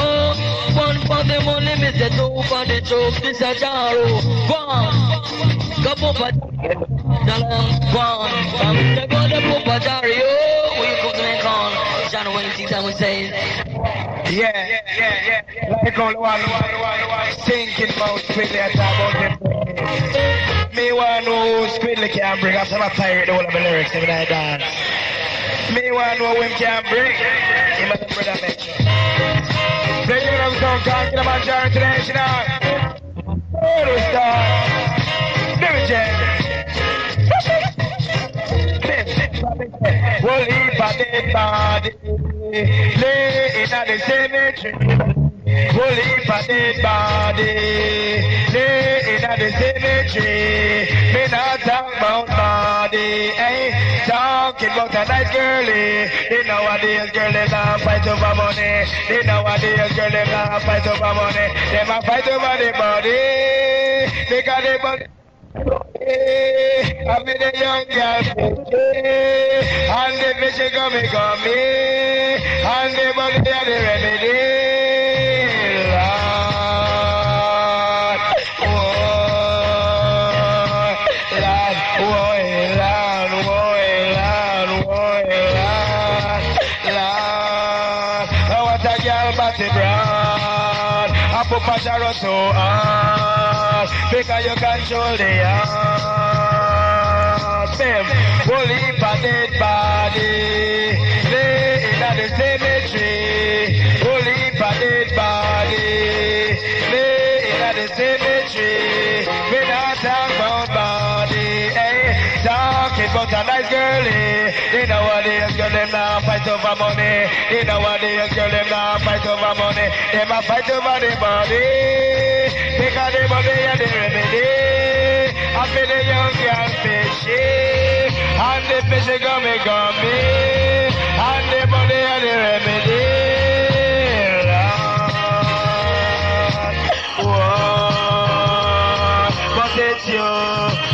One for the money, me say two for the joke. This a Jaro. Go on. Go Papa Dario. Go on. I'm the go to Papa Dario. We cook me con. John Wayne, see time we say. Yeah, yeah, yeah. Like all one. Thinking about Squidly, I talk about them. Me want to know Squidly can bring. I'm a pirate, the whole of the lyrics, every night dance. Me want to know him can bring. Him and the brother make. Play the rhythm song, can't get a man jar international. Where we start? Do If I dead body lay in the cemetery. If I dead body lay in the cemetery. Me not talk about body, eh? Talking about a nice girlie. They nowadays girl they not fight over money. They nowadays girl they not fight over money. They might fight over the body because the body. I'm in a young girl, and the fish come me and the body of the remedy. Oh, oh, oh, oh, so because you control the heart. Same, for dead body, lay in the cemetery. Holy for dead body, lay in the cemetery. We not talk about body, eh? Talking about a nice girlie. They nowadays girl them now fight over money. They nowadays girl them now fight over money. Them a fight over the body. Because the body and the remedy. Feel the young girl fishy. And the fishy gummy gummy. And the body and the remedy. Lord. Whoa. But it's you.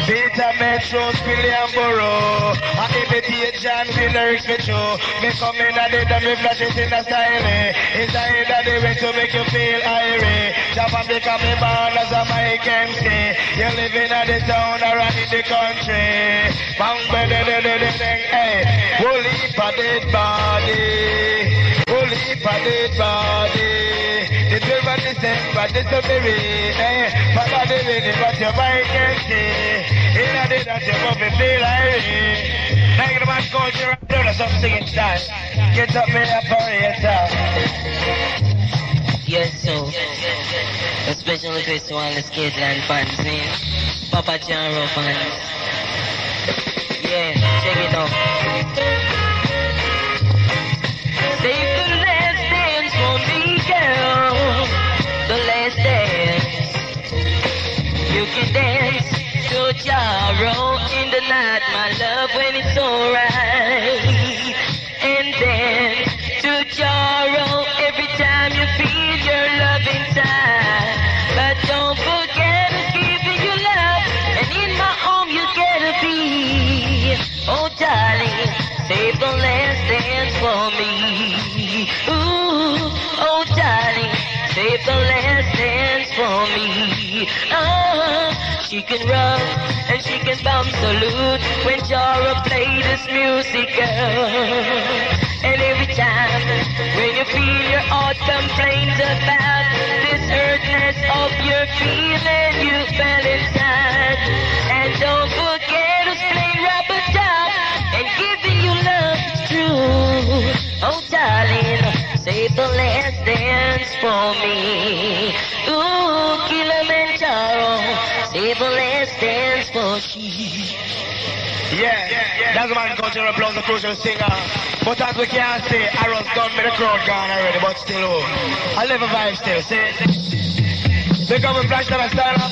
Beta Metro, William Borough. I imitation, the lyrics with you. Me come in and they done me flash it in a style. It's a they way to make you feel irie. Jump Japan become me born a Mike MC. You live in the town or in the country. Bang, bang, bang, bang, bang, hey. For dead body. Holy for dead body. The 12th of December, this will be real, eh? Father, the reading, but your can see. In a day that you must feel like Make the man culture, do the some singing style. Get up, man, up for yourself. Yes, so. A special request to all the Skateland fans, man. Papa Jaro fans. Yeah, check it out. Save the last dance me, girl. The last dance. You can dance to Jaro in the night, my love, when it's alright. For me. Ooh, oh darling, save the last dance for me. Ah, she can run and she can bounce salute when Jara play this music, girl. And every time when you feel your heart complains about this hurtness of your feeling you felt inside. And don't forget to play rubber dub and is true. Oh darling, save the last dance for me. Ooh, Killamanjaro, save the last dance for she. Yeah, that's the man culture applause the crucial singer. But as we can see, Arrow's done with the crowd gone already, but still, oh, I live a vibe still, see? They come and flash that I style.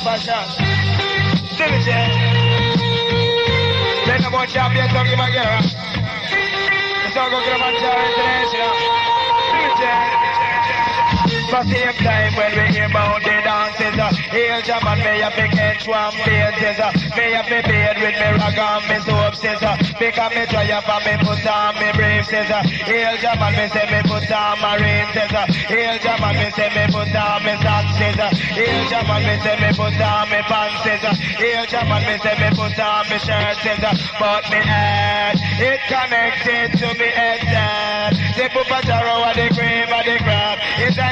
Still it, yeah. Then the boy champion talking about girl. It's all going to get a man For same time when we hear about the dances, uh, Hail and me have to catch one bases, uh, me have to beard with me rag and me soap says, uh, because me dry up and me put on me briefs says, uh, Hail jam me say me put on my rain says, uh, Hail jam me say me put on me socks says, uh, Hail jam me say me put on me pants says, uh, Hail jam me say me put on me shirt says, uh, but me head, it connected to me head. They put a jarrow of the cream of the crab. It's a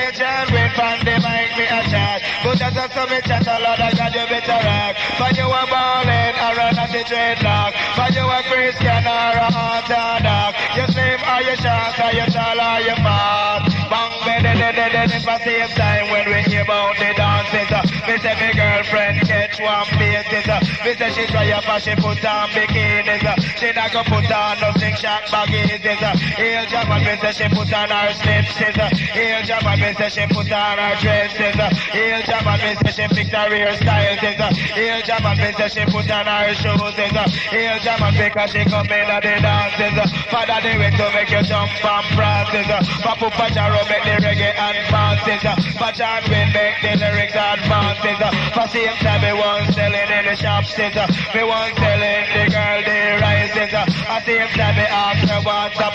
from the mind me a chat. But as a summit chat a lot of God you better rock. But you a ballin' around at the dreadlock. But you a Christian or a Orthodox. You slim or you short or you tall or you fat. Bang better than the dead at the same time when we hear about the dances. uh, Me say me girlfriend catch one basis. uh, Me say she try up and she put on bikinis. uh, She not go put on no sing shot baggies. uh, Hail jam me say she put on her slipses. uh, Hail jam me say she put on her dresses. uh, Hail jam me say she fix her hairstyles. uh, Hail jam me say she put on her shoes. uh, Hail jam because she come in at the dances. uh, Father they went to make you jump and prances. uh, Papa Pajaro make the reggae advances. uh, Pajan will make the lyrics advances. uh, For same time me want selling in the shops. Uh, Me want selling the girl the rises. uh, At same time me ask her what the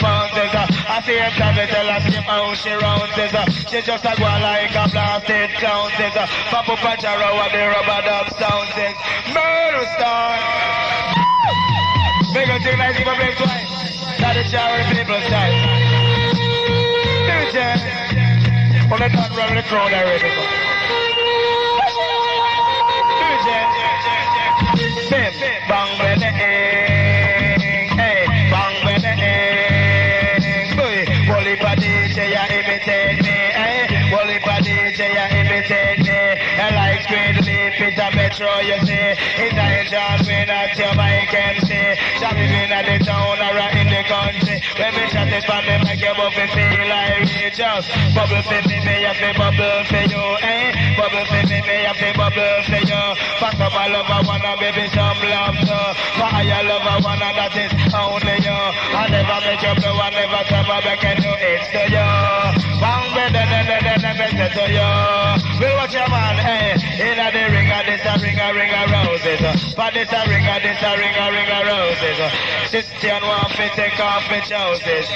uh, At same time me tell her skip how she rounces. uh, She just a go like a blasted clownses. uh, Papa Pajaro what the rubber dub sounds is. Murder star. A thing like people play twice. Not the charity people style. Do it, yeah. Well, let's not run the crowd so. Bim, bang, bang, eh. Hey, bang, bang, eh. Boy, Wally pa DJ, ya imitate me, eh. Wally pa DJ, ya imitate me. I like screen leaf, it's a metro, you see. It's a John Wayne at your bike MC. Shopping in at the town or in the country. When me chat it from me, make your bubble feel like just Bubble for me, me have to bubble for you, eh. Bubble for me, me have to bubble for you. Fuck up my lover, wanna baby some love too. Fire lover, wanna that is only you. I never make you blue, I never come back and do it to you. Bang, better, better, better, better to you. We'll watch your man, eh. In the ring, this a ring, a ring a roses. But this a ring, this a ring, a ring a roses. Christian want to take my trousers.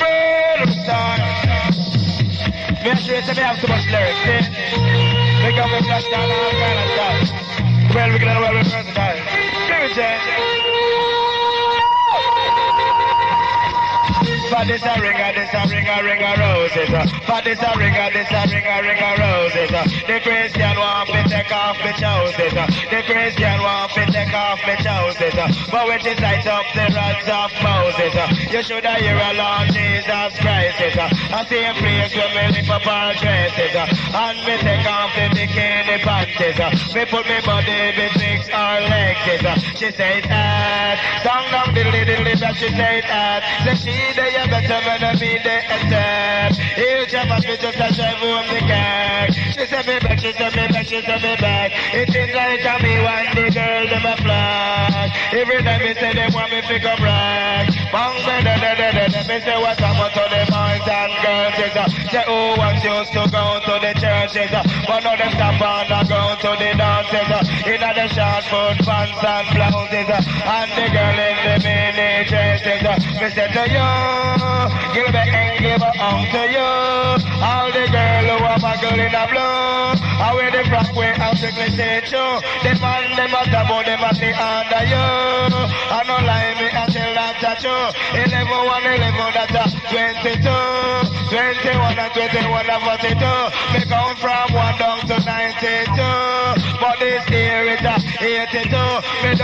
Murder star. Me a sure say have too much lyrics, see? Me got me flash down all kind of stuff. Well, we gonna well, we're versatile. Give it, Jay. For this a ring, a this a ring, a ring a roses. For this a ring, a this a ring, a ring a roses. The Christian want me take off me trousers. The Christian want me take off me trousers. But when she light up the rods of Moses, you should hear a Lord Jesus Christ. I see a place where me lift up our dresses. And me take off the bikini panties. Me put me body betwixt our legs. She said, ah, song down diddly diddly, but she said, ah, say she the you better than me the attack. You jump up, me just a drive home the car. She said me back, she said me back, she said me back. It seems like a me want the girl them a flag. Every time me say they want me to go brag. Bang, da da da da da da. Me say what I'm to the boys and girls. Is, uh, say who wants used to go to the churches. Uh, but now them stop on and go to the dances. Uh, in the short foot pants and blouses. Uh, and the girl in the. Uh, Me say to you, give me and give on to you. All the girl who have a girl in a blue, I wear the frock way out to say true. The man them a double them a the under you. I no lie me until that a true. Eleven one eleven that a twenty two. Twenty one and twenty one and forty two. Me come from one down to ninety two. But this year it's a eighty two. Me don't love the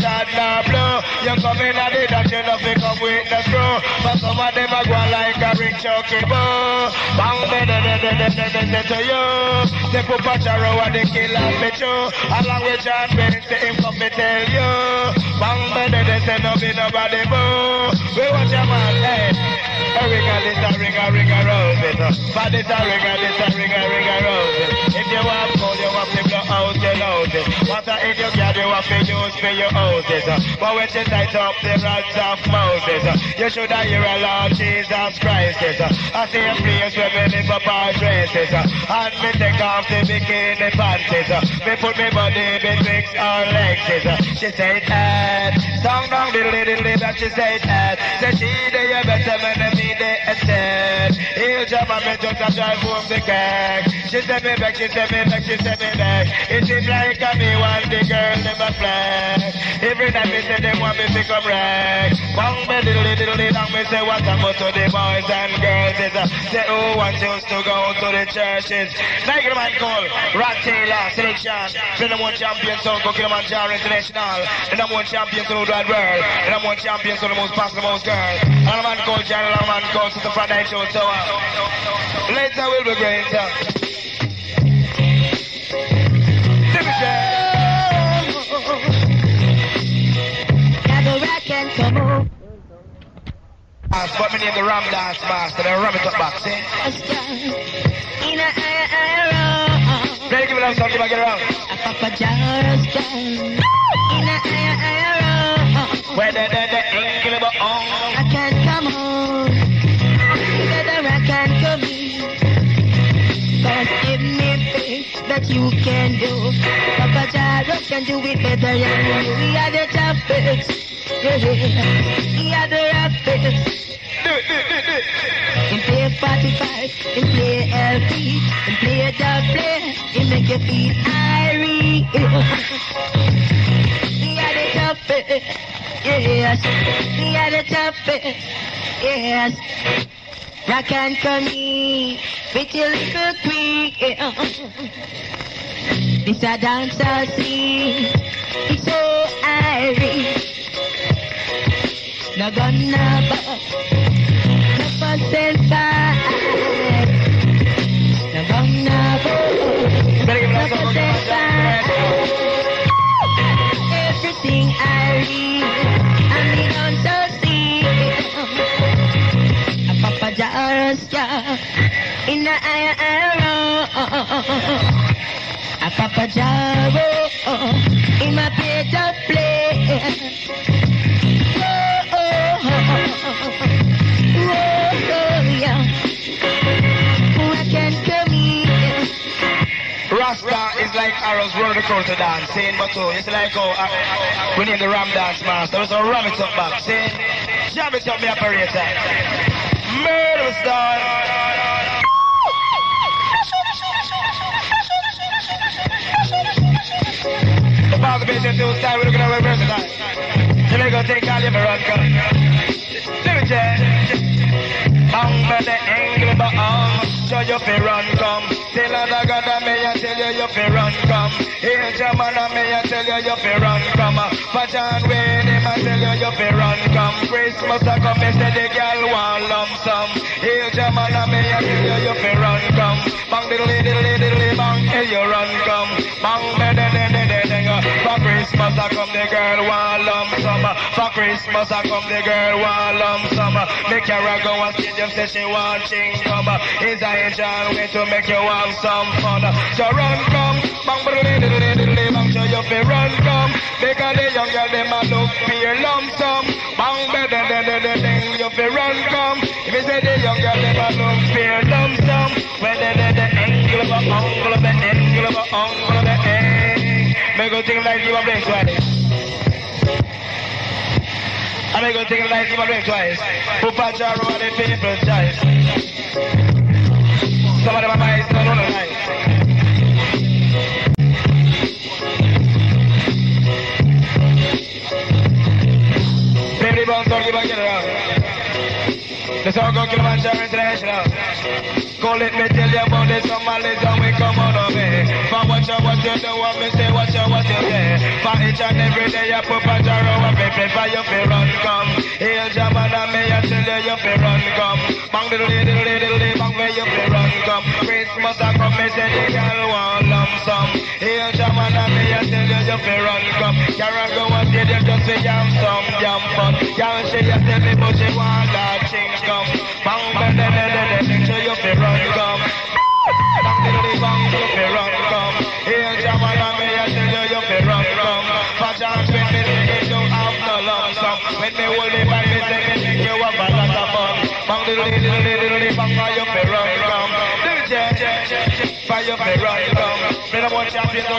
card now, blow. You come in at it that you know pick up witness, bro. But some of them are going like a Rick Chucky, bro. Bang, de de de de de de de to you. They put Pacharo and they kill and bitch you. Along with John Benz, they him come me tell you. Bang, de de de de no be nobody, bro. We watch your man, hey. A ring a this a ring a ring a rose it. But this a ring a this a ring a ring a rose it. You want gold, you want to blow out your noses. What a you get you have to use for your houses. But when you sight up the rods of Moses, you should have hear a Lord Jesus Christ. I see a place where me live up our dresses. And me take off the bikini panties. Me put me body betwixt our legs. She said, Ed, song down diddle diddle diddle, she said, Ed. Say she dey you better than me dey said. He'll jump and me just a drive home the cake. She said me back, she said me back, she said me back. It seems like a me want the girl never flag. Every night me say they want me to come rag. Bang me diddle diddle diddle, me say what I'm to the boys and girls is uh, say who wants us to go to the churches. Like the man called Rod Taylor selection. Then I'm one champion so go Killamanjaro International. Then I'm one champion to the world. Then I'm one champion to the most possible most girls. And a man called Jerry, and a man called Sister Friday Show. So uh, later will be great. But me name the Ram Dance Master, the Ram it up back, see? Eh? In a air, air, Ready, give song, give me get around. a papa just In a air, Where the, the, the on. I can't come home. Together I can't come in. Cause give me faith that you can do. Papa Jaro can do it better than you. We are the toughest. Yeah, they're out there. And play Spotify, and play LP, and play a play, and make your feet irie. Yeah, they're tough. Yes. Yeah, they're tough. Yes. Rock and come with your little queen. Yeah. This a dancer scene, it's so irie. Naganaba Napasenta. Oh, Napasenta. Everything I read I mean on the sea. Apapajaras ka Inaayaro Apapajaro In my play Rasta is like arrows across the dance, saying but oh, it's like oh, uh, we need the Ram Dance Master, so ram it up back, saying, jam it up, me operator. Murder the business to style, we're at reverse may go take all your come. Let me check. Bang, but the angle, but show you fi run, come. Tell her the God that me, I tell you, you fi run, come. Here, German, and me, I tell you, you fi run, come. But John Wayne, him, I tell you, you fi run, come. Christmas, I come, me say the girl want lump sum. Here, German, and me, I tell you, you fi run, come. Bang, diddly, diddly, diddly, bang, here you run, come. Bang, da, da, da, da, da. For Christmas, I come, the girl want lump sum. For Christmas, I come, the girl want lump sum. Make her go and see them say she want chingum. Is a angel way to make you have some fun. So run, come, bang, bang, so you fi run, come. Because the young girl, them a look for lump sum. Bang, da, da, da, da, da, da, you fi run, come. If you say the young girl, them a look for your lump sum. When the, the, the angle of a angle of a angle of a angle ain't gonna take it like you my black twice. I'm gonna take it like you my black twice. Who patch out all the people twice? Some of them on the line. Baby, don't give a get around. That's all go Killamanjaro International. Go let me tell you about this Somalis and we come out of it. For watch out what you do, what me say, watch out what you say. For each and every day you put a and me play for you fi run come. Hail Jaman and me I tell you you fi run come. Bang diddle diddle diddle diddle bang where you fi run come. Christmas a come me say the girl want lump sum. Hail Jaman and me I tell you you fi run come. Can't go and say them just say yam some yam fun. Can't say you tell me but she want that ching come. Bang bang da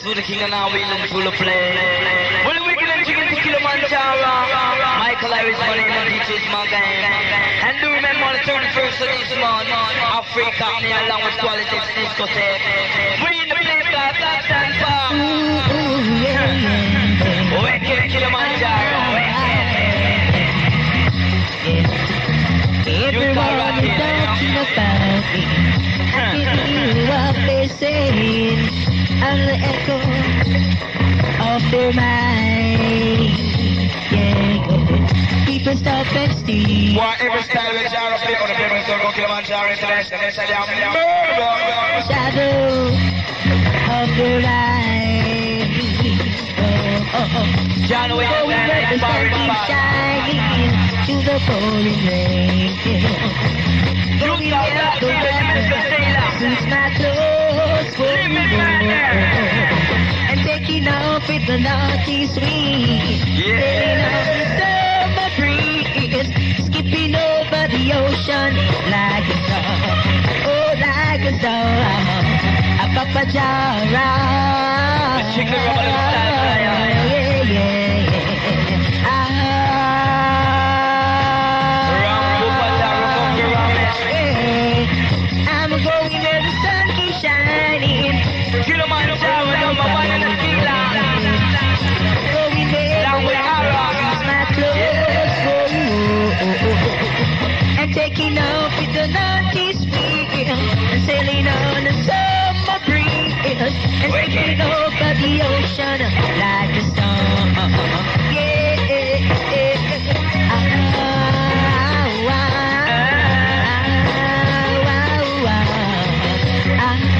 saw the king and now we look full of play. When the wicked and chicken to Killamanjaro, Michael Irish money and the DJ's my. And do remember on the 31st of this month, Africa, me along with quality discotheque. We in the place that black and bar. Wicked Killamanjaro, Everyone is talking about me. I can hear what they're saying. I'm the echo of their mind. Yeah. People stop and. Want every style with Jaro play on the people so Killamanjaro International. Are. Shadow of their mind. Oh, oh, oh. John Oh, we let the sun to the pouring rain. You got that, the suit my. And taking off with the wind. Yeah. Sailing on. Skipping over the ocean like a star. Oh, like a star. Jara. And taking over the ocean like a storm. Yeah. Ah. Ah.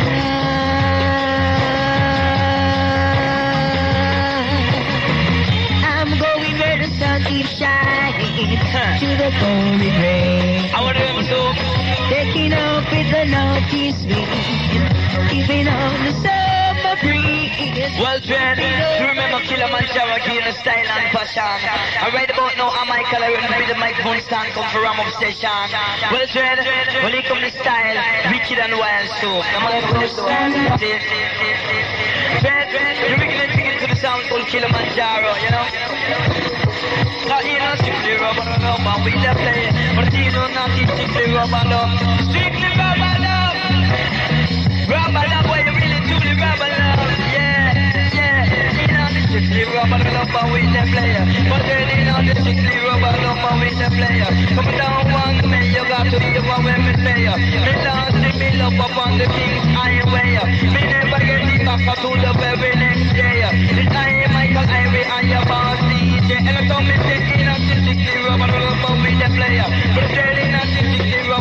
I'm going where the sun keeps shining to the pouring rain. I want to hear so. Taking off with the northeast wind, keeping on the summer Well trained, to remember Killamanjaro again the style and passion. I right about now I'm Michael I remember the microphone stand come for Ram obsession. Well trained, when it come to style, wicked and wild so. I'm gonna go so. Trained, you wicked and singing to the sound called Killamanjaro, you know? Know, strictly rubber and we the play. But know, not strictly rubber love. Strictly rubber strictly rubber love, and we the player. But the and we the player. Come down one you got to hear what when me say. Dance, me love up on the highway. Never get the the. The Irie and your boss. And I told me taking a 60 rubber love, and we the player. But telling a 60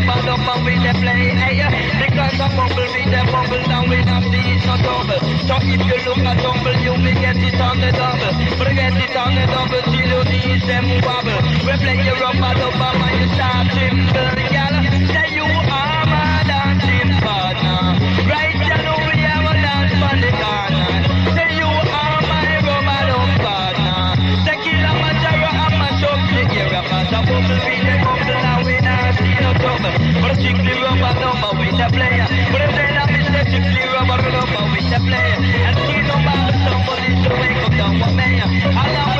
rubber love, and we the play. Hey, because I'm bubble, we the bubble, and we not the not double. So if you look at double, you may get it on the double. But get it on the double till you need them wobble. We play your rubber dubber when you start timber, gal. Rubber number with the player. The strictly rubber number with the player. And see no matter somebody to wake up down one mayor. Along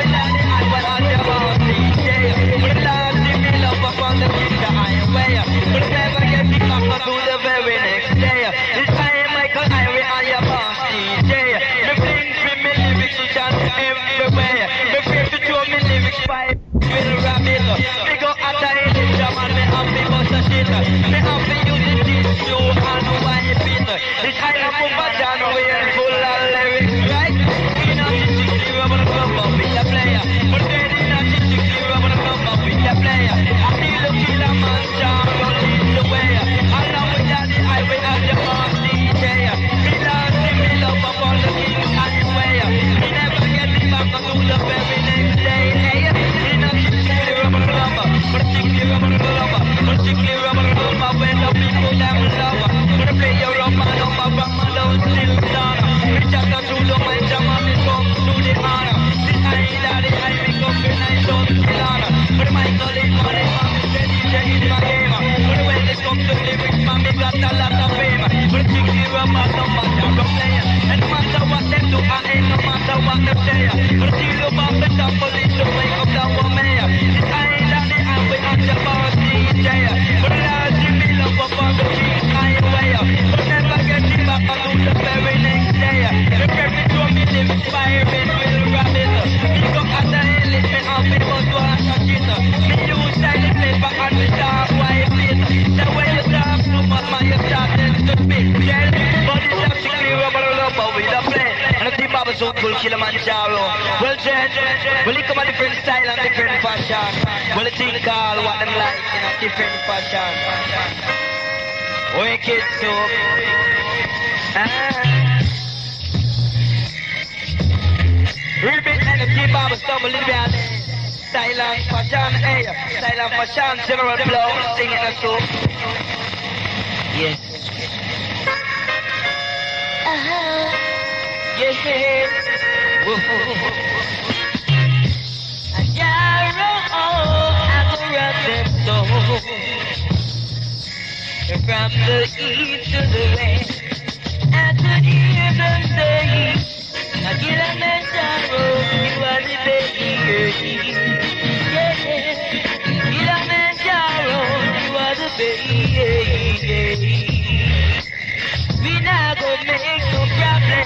about different fashion. Wicked so. Ah. Ribbit and the Baba stumble in there. Style and fashion, hey. Style and fashion, general blow, sing it and. Yes. Uh-huh. Yes. Whoa. From the east to the west. I get a Killamanjaro, you are the baby. Yeah. You are the baby. We not gonna make no.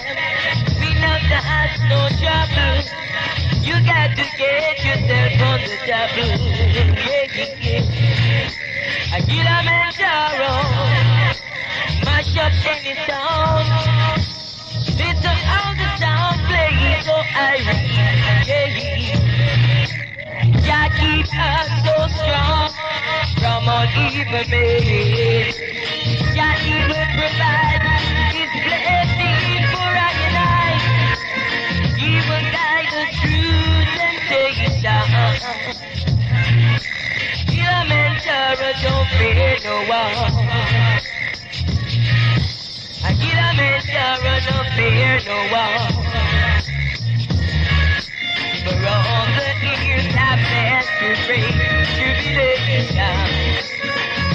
We not got no trouble. You got to get yourself on the double. Yeah, yeah, yeah. I get a Manjaro. Mash up any sound. Listen how the sound plays so I yeah. Jah keep us so strong from all evil made. Jah even provide His blessing for I and I. Even guide us through temptation. Killamanjaro don't fear no one. Killamanjaro don't fear no one. For all the years I've passed through great tribulation.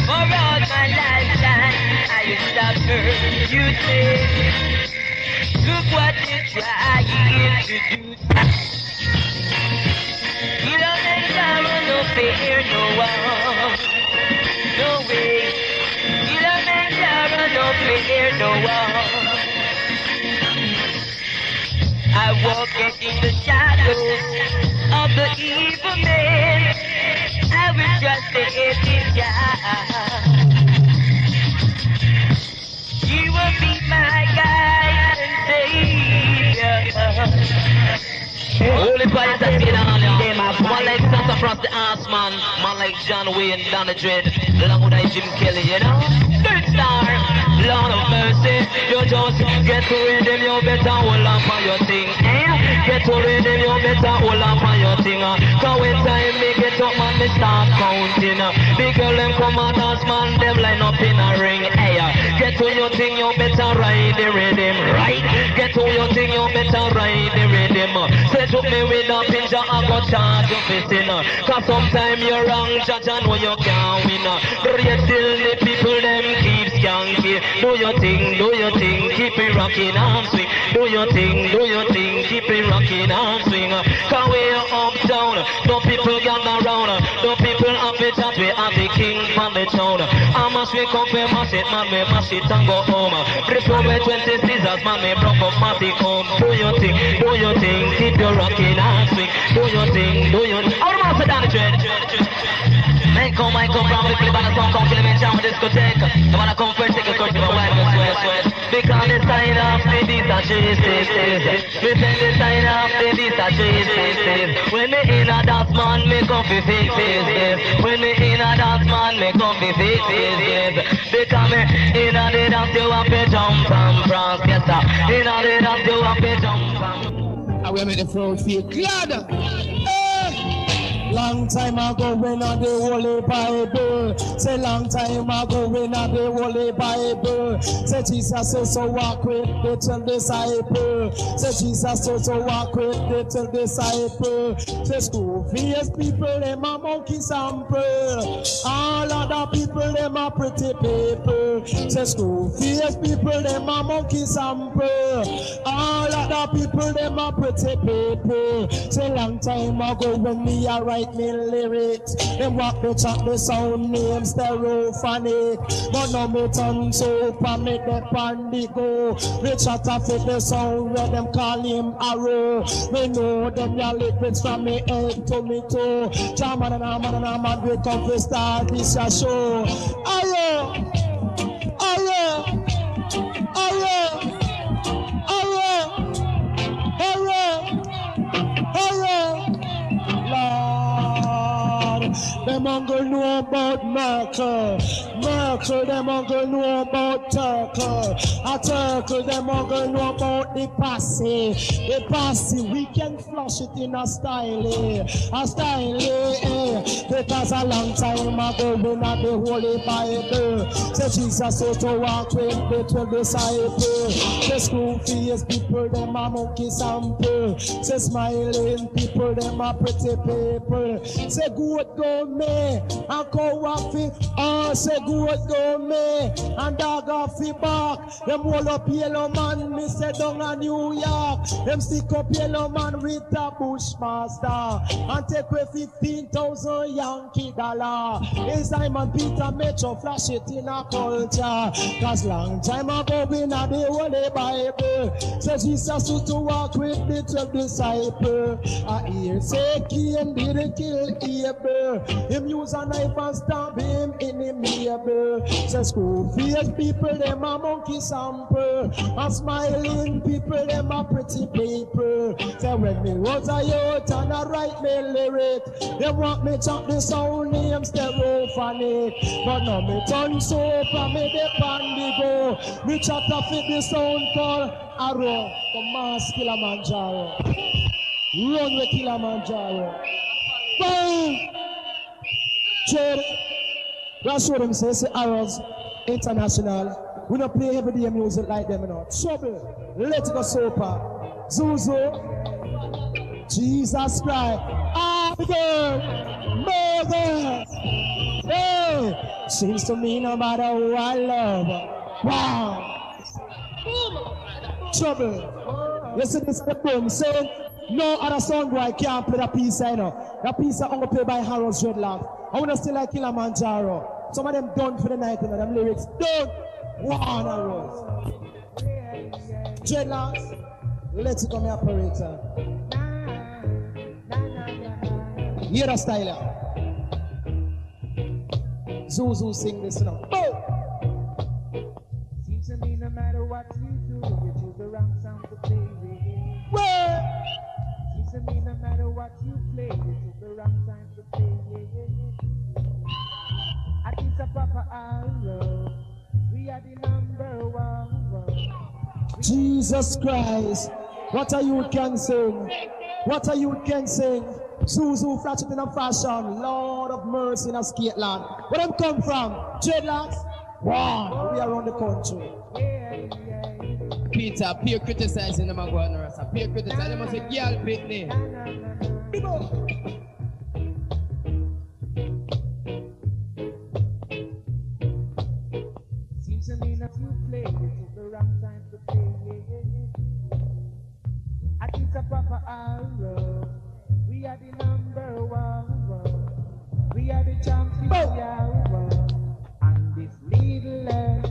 For all my lifetime I have suffered, you say. Look what they're trying to do. You don't make Killamanjaro no fear no one. No way. You don't matter, no fear no one. I walk in the shadows of the evil man. I will trust in God. He will be my guide and savior. Holy fire that get on them. One like Frost the ass man. Man like John Wayne, Danny Dread. Along with Jim Kelly, you know? Third star. Lord of mercy. You just get to rhythm, you better hold on for your thing. Eh? Get to rhythm, you better hold on for your thing. Uh. Cause when time me get up, man, me start counting. Uh. The girl them come and dance, man, them line up in get to your thing, you better ride the rhythm, right? Get to your thing, you better ride the rhythm. Say to me with a pincher, I go charge you for sin. Cause sometime you're wrong, judge, I know you can't win. But yet still the people them keep skanky. Do your thing, do your thing, keep it rocking and swing. Do your thing, do your thing, keep it rocking and swing. Cause we are uptown, no people gather round. No people happy chat, we have the king the town. I must wake up and mash it, man, we mash it and go home. Before we 20 scissors, man, we broke up Matty home. Do your thing, do your thing, keep your rocking and swing. Do your thing, do your thing. How the master down the I come from the flip and the song me in jam discotheque. I come first, take a course of a wife, sweat. Because the sign of the cheese, cheese. Me send the sign of the cheese, cheese. When me in a dance man, me come fi fix, fix. When me in a dance man, me come fi fix, fix. Because me in a the dance, you have to jump from France, yes sir. In a the dance, you have to jump from I will make the crowd feel glad. Eh. Long time ago when I the Holy Bible. Say long time ago when I the Holy Bible. Say Jesus says so walk with the ten disciple. Say Jesus says so walk with the ten disciple. Say school fears people them a monkey sample. All other people them a pretty people. Say school fears people them a monkey sample. All other people them a pretty people. Say long time ago when me a write me lyrics. Them walk the chat the sound name stereophonic But now me turn so and me the on the go. Me chat a fit the sound where them call him arrow. Me know them ya lyrics from me head to me toe. Jam and man and man we come to start this a show. Arrow! Arrow! Arrow! Arrow! Arrow! Arrow! Lord, them uncle know about Merkel. Merkel, them uncle know about Turkle. A Turkle, them uncle know about the passy. The passy, we can flush it in a style. eh. A style, eh. Because a long time ago, when at the Holy Bible, say Jesus so to walk with the twelve disciples. Say school fees people, them a monkey sample. Say smiling people, them a pretty people. Say good go me, and cow off it. Oh, say good go me, and dog off it back. Them roll up yellow man, me say down a New York. Them stick up yellow man with a bushmaster. And take away 15,000 Yankee dollar. It's Simon Peter Metro, flash it in a culture. Cause long time ago, we not the Holy Bible. Says Jesus used to walk with the 12 disciples. I hear say Cain didn't kill Abel. Him use a knife and stab him in the navel. Says school fears people, them a monkey sample. And smiling people, them a pretty people. Say when me was a youth and I write me lyric, they want me chop the sound name stereophonic. But now me turn soap and me the go. Me chat to fit the sound called Arrow, the mass Killamanjaro. Run with Killamanjaro. Boom! Jed, that's what them say, Arrows International. We don't play everyday music like them, you know. Trouble, Let's Go Sopa, Zuzu, Jesus Christ, Abigail, Mother. Hey, seems to me no matter who I love. Wow. Trouble. Listen to the boom saying, no other song boy can't play that piece, you know. That piece is only played by Harold's Dreadlock. I want to still like Killamanjaro. Some of them done for the night, you know, them lyrics done. One Harold. Dreadlocks, let's go, my operator. Hear the style. Zuzu sing this now. Boom! Play, you choose the wrong time to play. I think a proper arrow. We are the number one. Jesus Christ. What are you can sing. What are you can sing. Zuzu flash in a fashion. Lord of mercy in a skate land. Where them come from? Dreadlocks? Wow. We are around the country. Peter, peer criticizing them and going rasta. Peer criticizing them say, girl, Pitney. Seems to me that you play, it is the wrong time to play. I think a proper arrow. We are the number one. We are the champions. champion. And this little land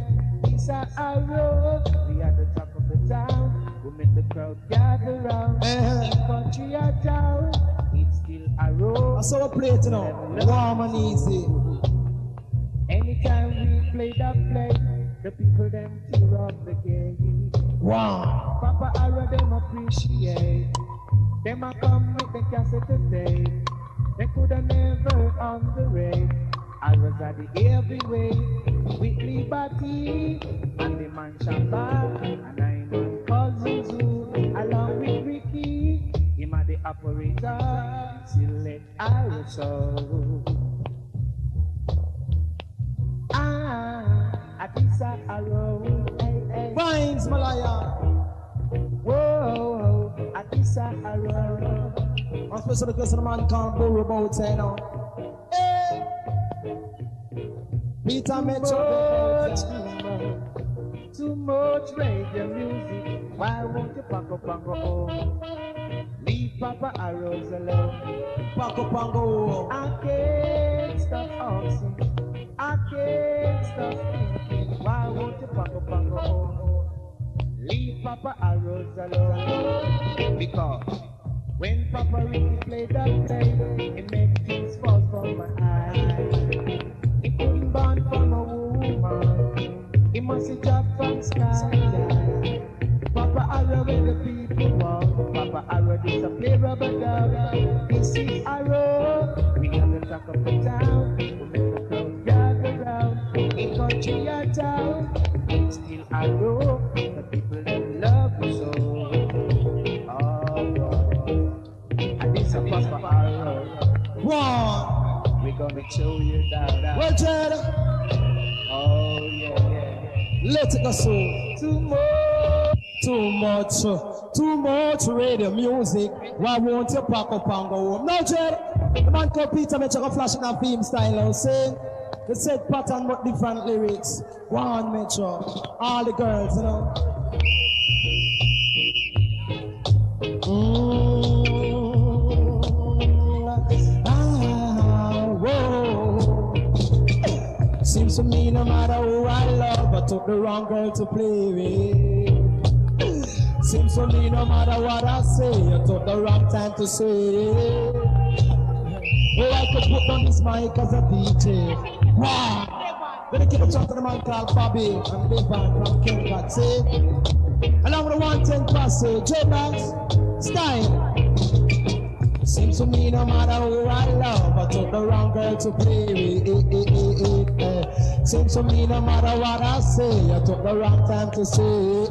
is a arrow. We are the top of the town. We make the crowd gather round. Uh-huh. In country or town, I saw a plate, you know. Warm and easy. Anytime we play that play, the people them tear up the game. Wow. Papa Ara them appreciate. Them a come with the cassette today. They coulda never underrate. I was at the heavyweight with liberty and the man Shabba and I'm on Kazuzu along operator. Select aerosol. Ah, Atisa hey. Vines, Malaya. Whoa, Atisa Arrow. I'm supposed to question a man can't borrow about say now. Hey. Peter Metro. Too much, too much radio music. Why won't you pack up and go home? Leave Papa Arrows alone. Pack up and go. I can't stop asking. I can't stop thinking. Why won't you pack up and go? Leave Papa Arrows alone. Because when Papa Ricky played that play, it made things fall from my eyes. He couldn't born from a woman. He must have dropped from sky. Papa Arrow where the people want. Papa Arrow this a rubber. This is Arrow. We have the talk of the town. We make the crowd gather round. In country or town. Still Arrow. The people that love you so. Oh. And this a Papa Arrow. Wow. We gonna show you down. down. Well, Jed, Oh yeah, yeah. let it go so. Much. Too much, too much radio music. Why won't you pack up and go home? Now, Jed, the man called Peter Mitchell go flash in a theme style now, say the same pattern but different lyrics. One Metro, all the girls, you know. Mm, ah. Seems to me no matter who I love, I took the wrong girl to play with. Seems to me no matter what I say, I took the wrong time to say. Oh, I could put on this mic as a DJ. Wow. Gonna keep a chat to the man called Bobby and band from Kencat, see? Along with the 110 passage, J Max, Stein. Seems to me no matter who I love, I took the wrong girl to play with. Seems to me no matter what I say, I took the wrong time to say.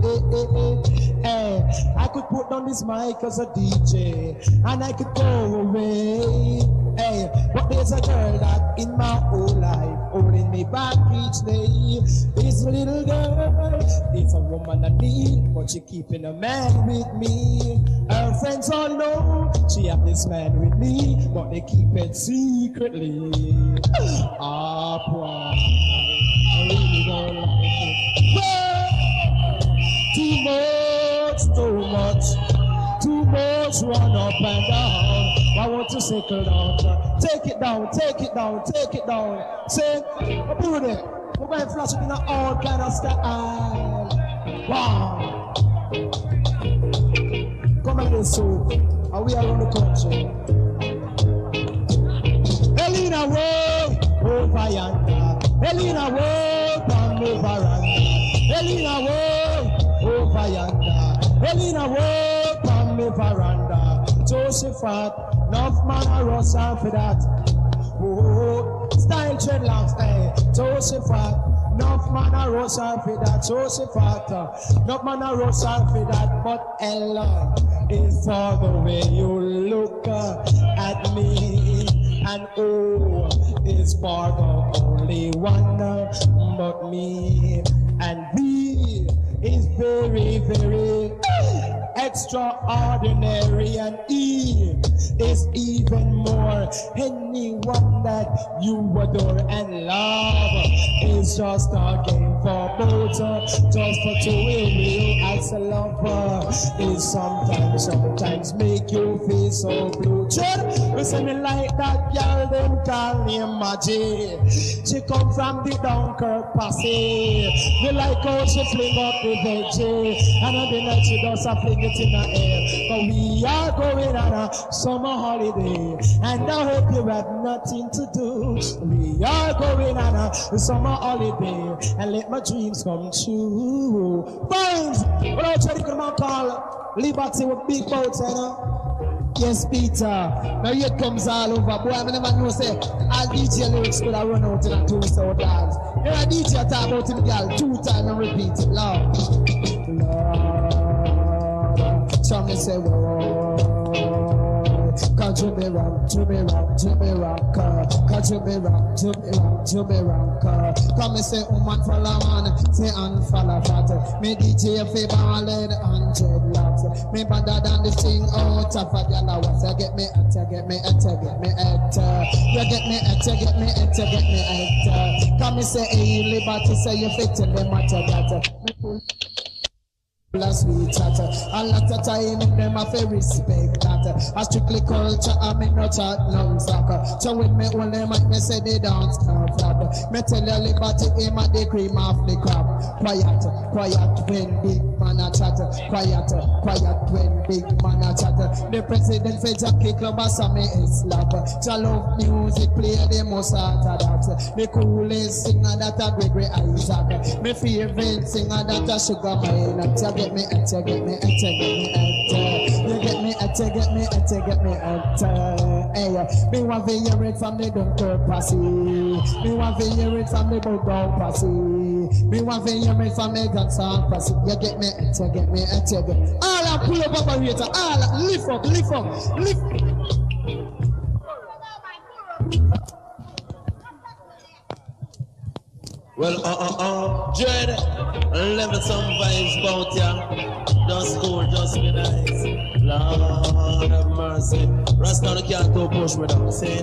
I could put on this mic as a DJ, and I could go away. Hey, but there's a girl that in my whole life holding me back each day. This little girl, it's a woman I need, but she keeping a man with me. Her friends all know she have this man with me, but they keep it secretly. Ah, poor. I really don't like it. Too much, much run up and down. Why won't you settle down? Take it down, take it down, take it down. Say, do it? We're going to flash it in all kind of style. Wow. Come on, this so. Are we around the country? Elena, way over yonder. Elena, way from the veranda. Elena, way over yonder. Elena, way veranda. Josephat, enough man rush out for that. Oh, style dreadlocks, eh? Josephat, Enough man roast her for that, fatter. Enough man her for that, but Ella is for the way you look at me. And O is for the only one but me. And B is very, very extraordinary. And E is even more. Anyone that you adore and love is just a game for both. Just for two real as a lover is sometimes, sometimes make you feel so blue. Listen me like that girl, them call me Maggie. She come from the Dunkirk posse. Me like how she fling up the veggie. And on the night she does a fling it in the air. But we are going on a summer holiday. And I hope you have nothing to do. We are going on a summer holiday. And let my dreams come true. Bones! What I try to come and call Liberty with big boats, you know? Yes, Peter. Now here comes all over. Boy, I never know say all DJ lyrics could have run out in a two so dance. Here a DJ talk about him girl two times and repeat it. Lord. So me say, Lord. Cause you me rock, to me rock, to me rock. Cause you me rock, to me rock, to me uh. Come me say, woman follow man, say and follow fat. Me DJ fi ballin' and dreadlocks. Me better than the thing out of a gyal. I want get me at, get me at, get me at. You get me at, get me at, get me at. Come me say, hey, liberty, say you fit in the matter that. Me a sweet chat. A lot of time them have to respect that. A strictly culture, I me no chat no soccer. So when me hold them, me say they dance come flat. Me tell you liberty, him at the cream of the crab. Quiet, quiet when big man a chat. Quiet, quiet when big man a chat. The president say Jackie Club a me is slap. So love music play the most out of that. The coolest singer that a Gregory Isaac. Me favorite singer that a Sugar Mine. You get me, you get me, you get me, you get me, you get me, you get me, Hey, me want to hear it from the Dunkirk posse. Me want to hear it from the Bulldog posse. Me want to hear it from the Gunson posse. You get me, you get me, you get me. All I pull up operator, all I lift up, lift up, lift. Well, uh, uh, uh, Dread, level some vibes about ya. Just cool, just be nice. Lord have mercy. Rasta can't go push me down, see?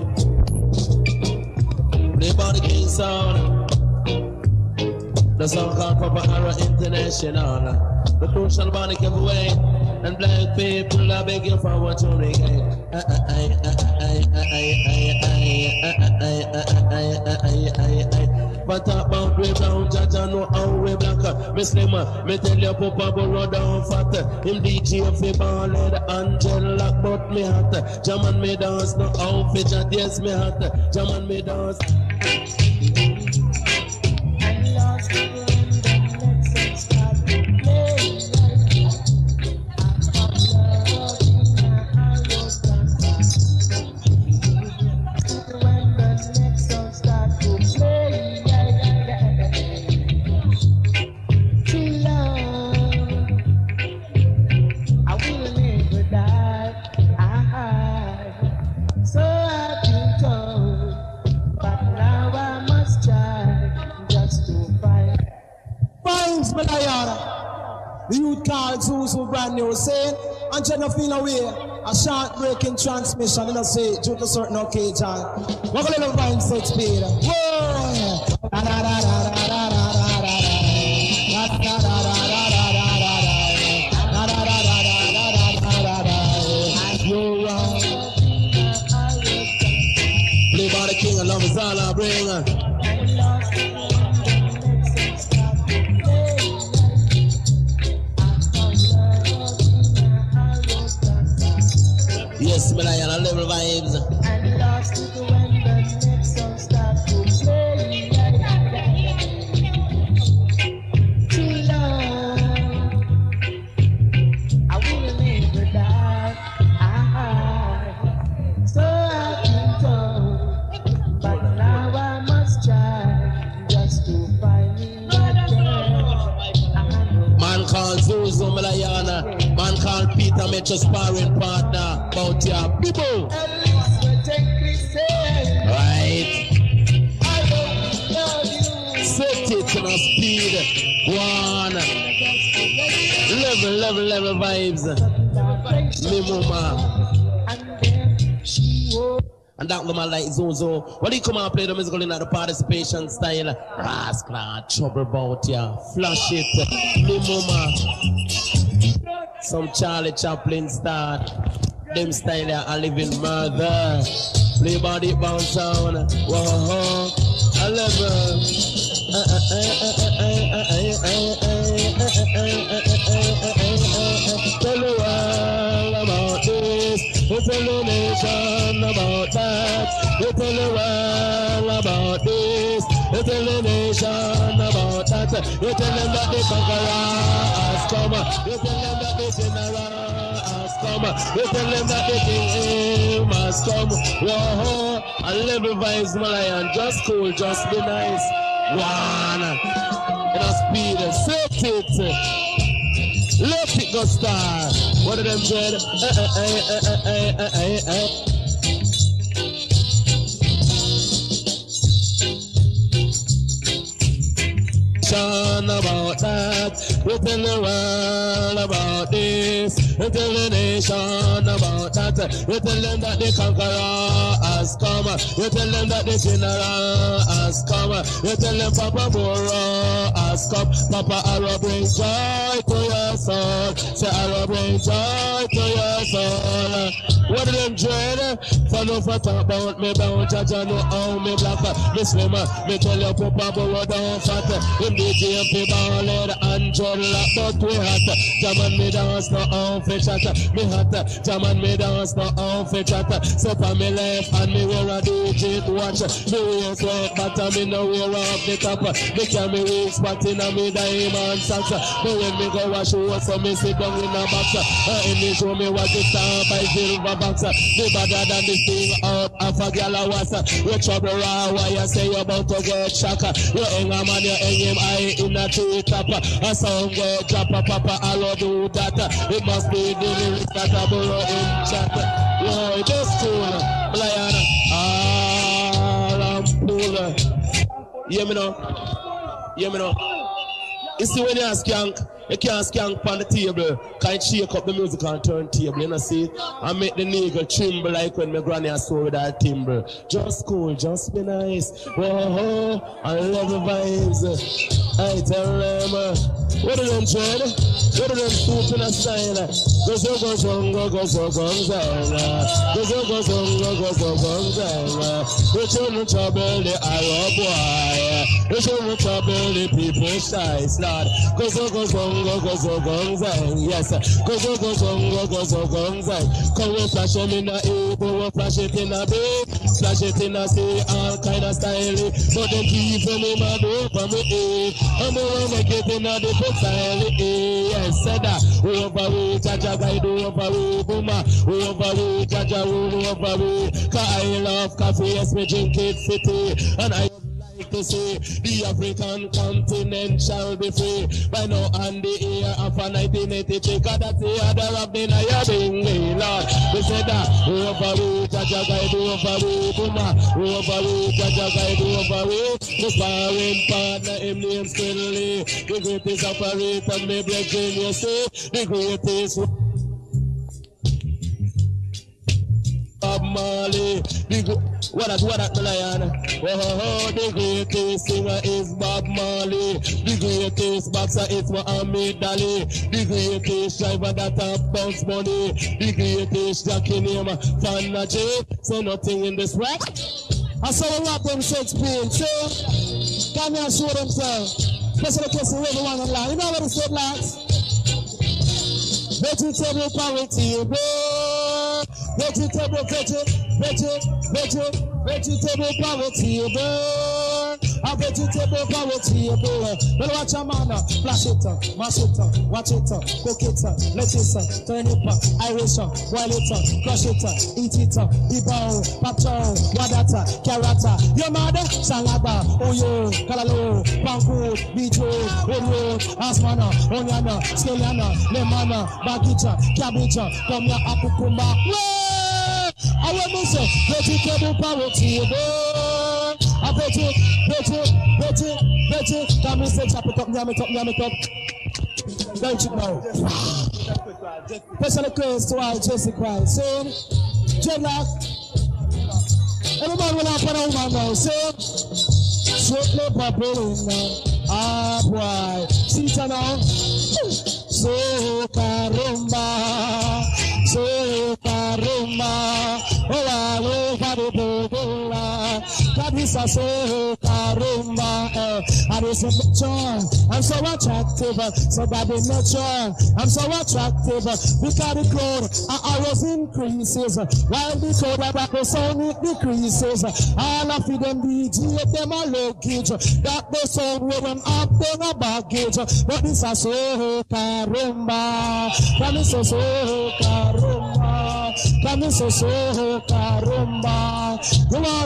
Play by the King sound. The song called Papa Arrow International. The crucial body give away. And black people are begging for what you regain. But about we brown, judge I know how we black. Me slimmer, me tell you Papa burrow down fat. Him DJ fi ballad, Angel lock but me hot. Jaman me dance, no outfit, yes me hot. Jaman me dance. cruise with brand new saying, and Jennifer away, a short break in transmission, and I say, due to certain occasion. What are going to find six speed. Yeah. Da, da, da, Your sparring partner. About ya. People. Right. Set it a speed. One. Level, level, level vibes. Me. And that woman like Zozo. When he come and play the musical in the participation style, rascal, trouble about ya. Flash it. Me mama. Some Charlie Chaplin start. Them style ya, a living murder. Play body bounce sound. Whoa, I love Tell the world about this. Tell the nation about that. Tell the world about this. Tell the nation about you tell them that the conqueror has come. You tell them that the general has come. You tell them that the king has come. Whoa, and live vibes, Malayan. Just cool, just be nice. One. In a speed, set it. Left it, go star. What of them dread? Eh, eh, eh, eh, eh, eh, eh, eh. Nation about that. We tell the world about this. We tell the nation about that. We tell them that the conqueror has come. We tell them that the general has come. We tell them Papa Boro has come. Papa Arrow bring joy to your soul. Say Arrow bring joy to your soul. What of them dread? For no for talk about me bound Jaja know how me black Me slimmer, me tell you Papa Boro down fat Him DJ fi ballad and lock But we hot Jaman me dance no how fi chat. Me hot Jaman me dance no how fi chat. So for me left and me wear a DJ watch. Me wear sweat but me no wear off the top. Me carry me weak spot in a me diamond socks. But when me go wash show so me sit down in a box. Uh, And me show me what it sound by silver box. Me better than this thing out of a gal a was. You trouble raw why you say you about to get shock You hang a man you hang him high in a tree top? A sound go drop a papa allo do that. It must be the lyrics that a burrow in chat. Yo, is cool Lion. All I'm cool Hear me now. Hear me now. You see when you ask skank you can't skank on the table, can't shake up the music on turntable, you know see? And make the nigga tremble like when my granny has saw that timbre. Just cool, just be nice. Whoa, I love the vibes. I tell them, uh, what are them dread? What are them soup in a style? Go so go so go go so go zanga. Go so go so go go so go zanga. We shouldn't trouble the Arab boy. We shouldn't trouble the people shy slot. Go so go so zongo gozo gonzai. Yes, gozo zongo gozo gonzai. Come on, flash them in the air, go on, flash it in the bay. Flash it in the sea, all kind of style. But them keep on me, my door for me, eh. I'm going to get in the different style, eh. Yes, said that. We overweight, Jaja, I do overweight, Boomer. We overweight, Jaja, we overweight. Cause I love coffee, yes, we drink it, city. And I to see the African continent shall be free. By now and the year of 1983 cause that's the other of the Naya Bingley Lord. We said that over we Jaja guide over we Buma over we Jaja guide over we the sparring partner him name Stanley the greatest operator me brethren you the greatest Bob Marley, the what that what that lion? Oh, oh, oh, the greatest singer is Bob Marley. The greatest boxer is Muhammad Ali. The greatest driver that have bounce money. The greatest jockey name Fana J. So nothing in this world. I saw a rap them Shakespeare, see? Come here and show themselves. Special case of everyone online. You know what it said, lads? Vegetable parity, bro. Vegetable, veggie, veggie, veggie, vegetable poverty, bro. A vegetable power table. Well, watch a man, flash it, mash it, watch it, cook it, lettuce, uh, turn it, Irish, boil it, crush it, eat it, debow, pacho, wadata, carrota. Your mother, salada, oyo, kalalo, panko, beetroot, oyo, asmana, oniana, scaliana, lemana, bagicha, cabbage, come here, apukumba. Whoa! I want to say, vegetable power table. I bet you, bet you, bet you, bet you. Come and say, chop it up, yam it up, yam it up. Don't you know? Special request to our Jesse Christ. So, dreadlock. Everybody will have a woman now. So, shortly popping now. Ah, boy. See it now. So, carumba. So, carumba. Oh, I will have it over. So karumba, eh. And a nature. I'm so attractive, uh, so that in nature. I'm so attractive because the uh, arrows increases, while the crowd of it decreases. All of them DJ them a luggage, that the with them up them a baggage. But this a so karumba, come is so karumba. You want to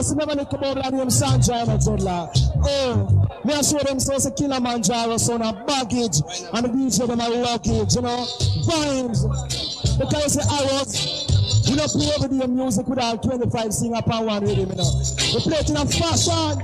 see me when it come over and him Sanja eh, and a dreadlock. Oh, me I show them say it's a Killamanjaro son of baggage and the DJ them a luggage, you know, vibes. Because you say arrows, we don't play over the music without 25 singer per one rhythm, you know. We play it in a fashion.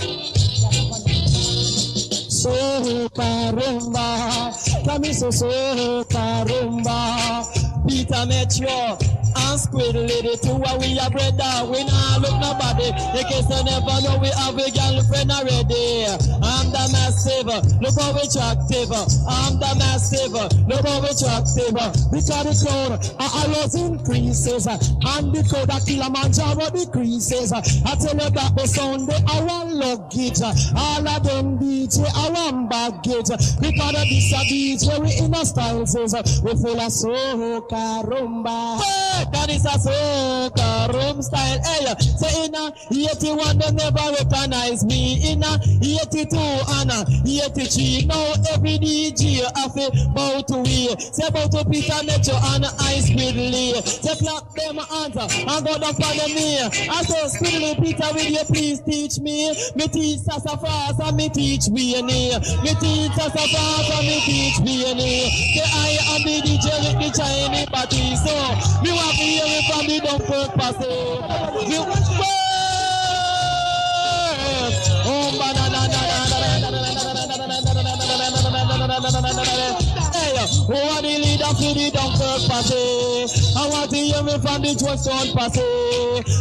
So carumba, Camiso so carumba, Peter Metro, and Squid Lady too, and we are brother, we not look nobody, in case you never know we have a girlfriend already. I'm the massive, look how we attractive, I'm the massive, look how we attractive, because the crowd, arrows increases, and the crowd that Killamanjaro decreases. I tell you that the sound they are luggage, all of them DJ are one baggage, because of this a where we in a style says, we full of soca rumba. Hey, eh, is a soca rum style. Hey, say in a 81 they never recognize me. In a 82 and a 83, now every DJ have a bow to we. Say bow to Peter Metro and Ice Quiddly. Say clap them hands and go down the knee. I say Quiddly Peter will you please teach me? Me teach Sassafrass and me teach Winnie. Me teach Sassafrass and me teach Winnie. Say I am the DJ with the Chinese party. So me want to hear it from the Dunkirk passage. Me Oh, Hey, who are the leader for the Dunkirk party? I want to hear me from the Johnstone party.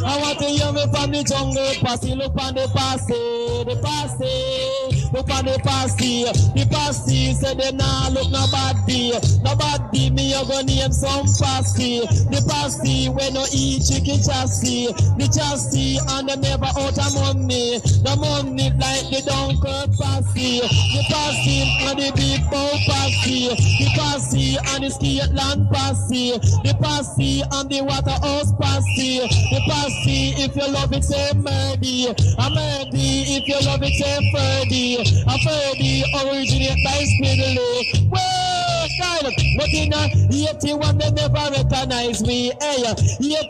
I want to hear me from the Jungle party. Look on the party, the party. Look on the party, the party. Say them nah look nobody, nobody. Me you gonna name some party. The party when no eat chicken chassis, the chassis and them never out of money. The money like the Dunkirk party, the party and the big bow party, the party and the Scotland party, the party and the Waterhouse party, the party if you love it say Murdy, a Murdy if you love it say Ferdy, a Ferdy originate by Spindly. Well, God, but in a 81 they never recognize me. Hey,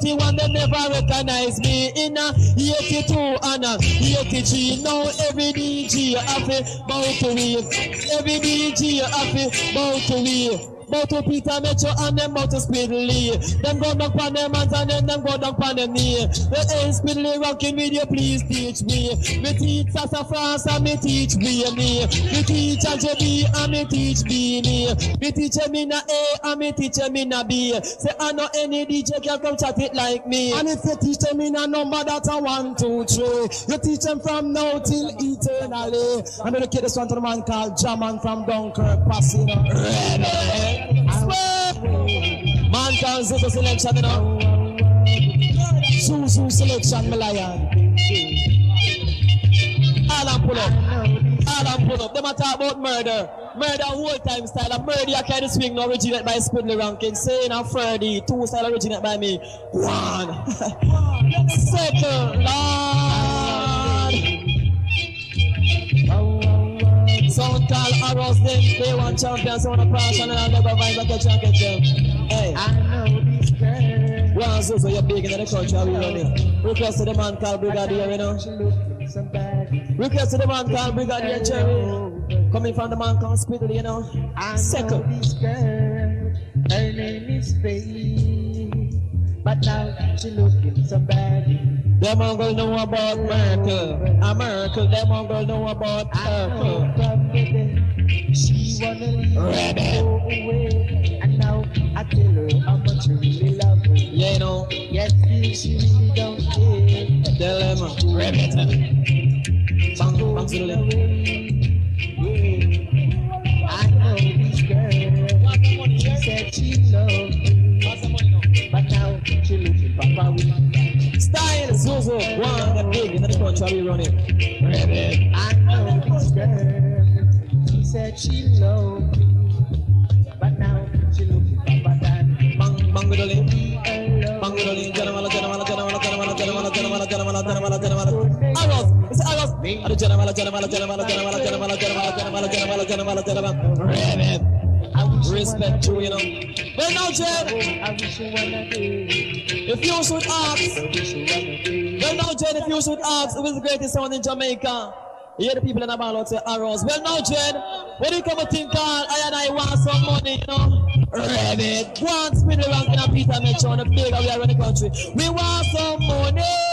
81 they never recognize me. In a 82 and a 83 now every DJ have a bow to me. Every DJ have a bow to me. Bow to Peter Metro and them bow to Speedly. Them go down on them hands and then them go down on them knee. The ain't Speedly rocking with you, please teach me. Me teach Sassafrass and me teach Beanie. Me teach JB and me teach Beanie. Me teach Emina A and me teach Emina B. Say I know any DJ can come chat it like me. And if you teach them in a number that a one, two, three, you teach them from now till eternally. I'm gonna this one to the man called Jaman from Dunkirk, passing Man called Zuzu selection, you know. Zuzu selection, my lion. All and pull up. All and pull up. Them a talk about murder. Murder whole time style. A murder I carry swing now originate by Spindly Rankin. Saying a Ferdy. Two style originate by me. One. Second. Lord. Arrows them, they want champions, on a passion and I'll never find like a champion. Hey. I know this girl. Well, so, so you're big in the country, how we running? Request to the man called Brigadier, you know? Request to the man called Brigadier Jerry. Coming from the man called Squiddly, you know? I Second. know this girl. Her name is Faith. But now she looking so bad. Them uncle know about Merkel. A Merkel, them uncle know about Merkel. From the day she wanna leave go away. And now I tell her how much you really love her. Yeah, you know. Still she really don't care. Tell them, uh, Janamala, janamala, janamala, janamala, janamala, janamala, janamala, janamala, janamala. Rabbit. Respect you, you know. Well, now, Jen, if you should ask, well, now, Jen, if you should ask, who is the greatest sound in Jamaica? You hear the people in the ball out say arrows. Well, now, Jen, do you come to think called? I and I want some money, you know? Rabbit. One spin the rank in a Peter Metro on the big we are the country. We want some money.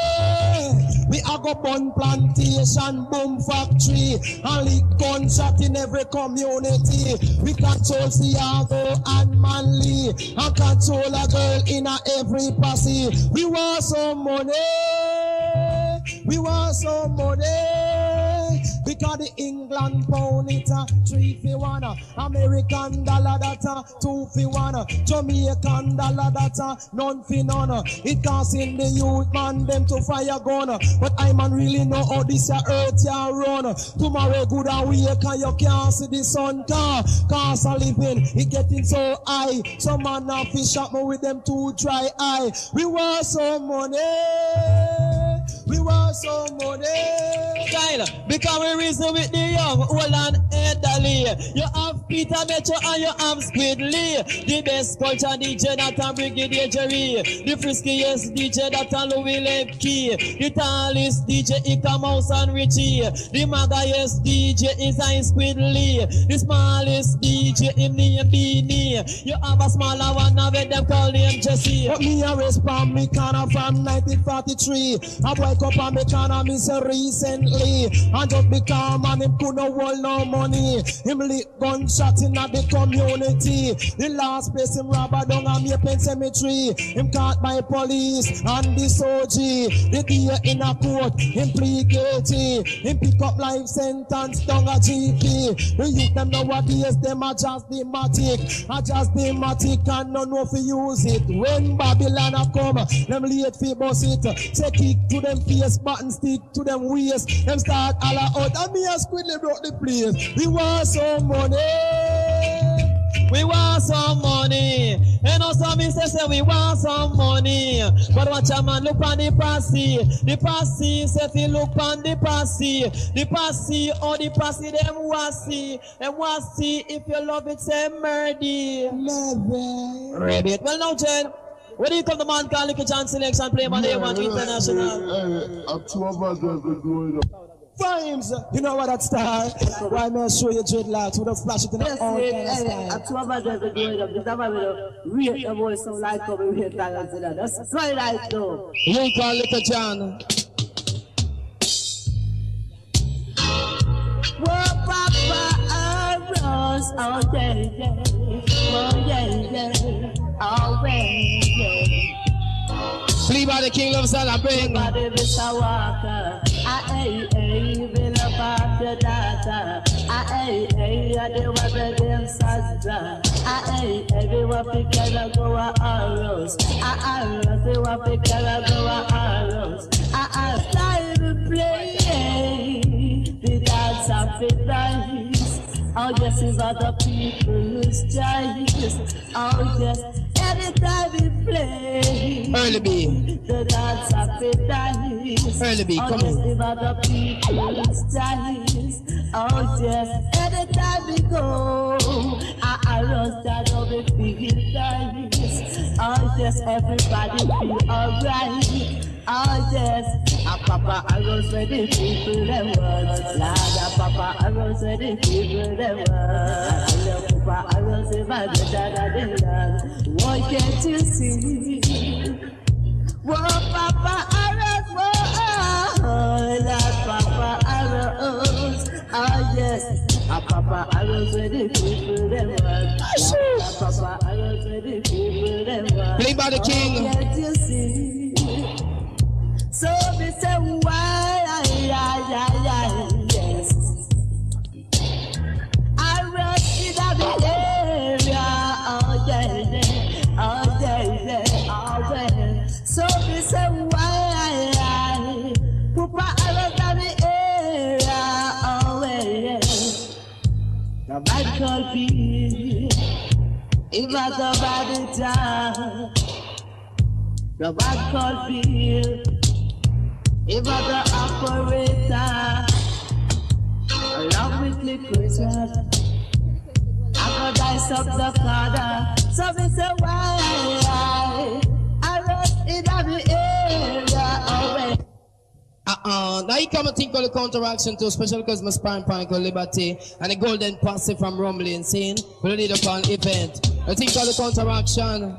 Bun plantation, boom factory, and lick gunshot in every community. We control Seattle and Manly, and control a girl in a every posse. We want some money. We want some money. Because the England pound it a three for one, American dollar that a two for one, Jamaican dollar that a none for none. It causing the youth man them to fire gun, but I man really know how this a earth ya run. Tomorrow good and wake and you can't see the sun car. Cause a living it getting so high. Some man a fish up me with them two dry eye. We want some money. We want some money. Style, because we reason with the young, old and elderly. You have Peter Metro and you have Squidly. The best culture DJ that a Brigadier Jerry. The friskiest DJ that a Louie Lepke. The tallest DJ Eek-A-Mouse and Richie. The maggiest DJ is I Squidly. The smallest DJ in the Beanie. You have a smaller one of them call him Jesse. But me a respond me corner from 1943. I wake up on me corner me say recently. And just become and him could no hold no money. Him lick gunshot in the community. The last place him rob a down a May Pen Cemetery. Him caught by police and the OG. The day in a court, him plead guilty. Him pick up life sentence down a GP. The youth them nowadays them are just thematic. Are just thematic and no know fi use it. When Babylon a come, them late fi bust it. Say kick to them face, button stick to them waist. Them start all out and me a squidly broke the place. We want some money. We want some money. And also me say, say we want some money. But watch a man look on the passy. The passy say you look on the passy. The passy or oh, the passy them see. Them see if you love it say murdy. Rabbit. Well now Jen. When you come to man call Nicky John Selection, play man, yeah, man, international. I'm two up. You know what that style? Why man show you dreadlocks with a flash it in the all kind of style. At two of us that's going up. This I the voice of light coming here. That's right, I know. You call Little John. yours all day, yeah. Oh, yeah, yeah. Always, yeah. Flee by the kingdom, son of Bing. By the Vista Walker. I ain't even about the data. I ain't even about the Sazda. I ain't everyone picking up our arrows. I am everyone picking up our arrows. I am tired of playing. The dance of the night. Oh, yes, it's other people's choice. Oh, yes, anytime we play. Early B. The dance the nice. Early B, oh, come yes, on. other people's choice. Oh, yes, anytime we go. I, roast that over feel nice. Oh, yes, everybody feel alright. Oh, yes, a papa, I roast where the people them. Lord, a papa, I roast where the people them. I love papa, I roast if I get that the. Why can't you see? Whoa, papa, whoa, oh, Lord, papa, I roast. Oh, yes, a papa, I roast ah, where the people them a papa, I roast where the people them want. Play by the king. Why can't you see? So me say why, I, I, I, I, yes. I rush in the area, oh yeah, yeah, oh yeah, yeah, oh yeah. So me say why, I, I, Papa, I rush in the area, oh yeah, yeah. The bad could be, it was a bad time. The bad could be. If I the operator, along with liquid I go dice up the corner. So me say why I, rush in the area away. Uh-uh. Now you come and think of the counteraction to special my spine pine called Liberty and the golden posse from Rumbling scene. We need a call event. I think of the counteraction.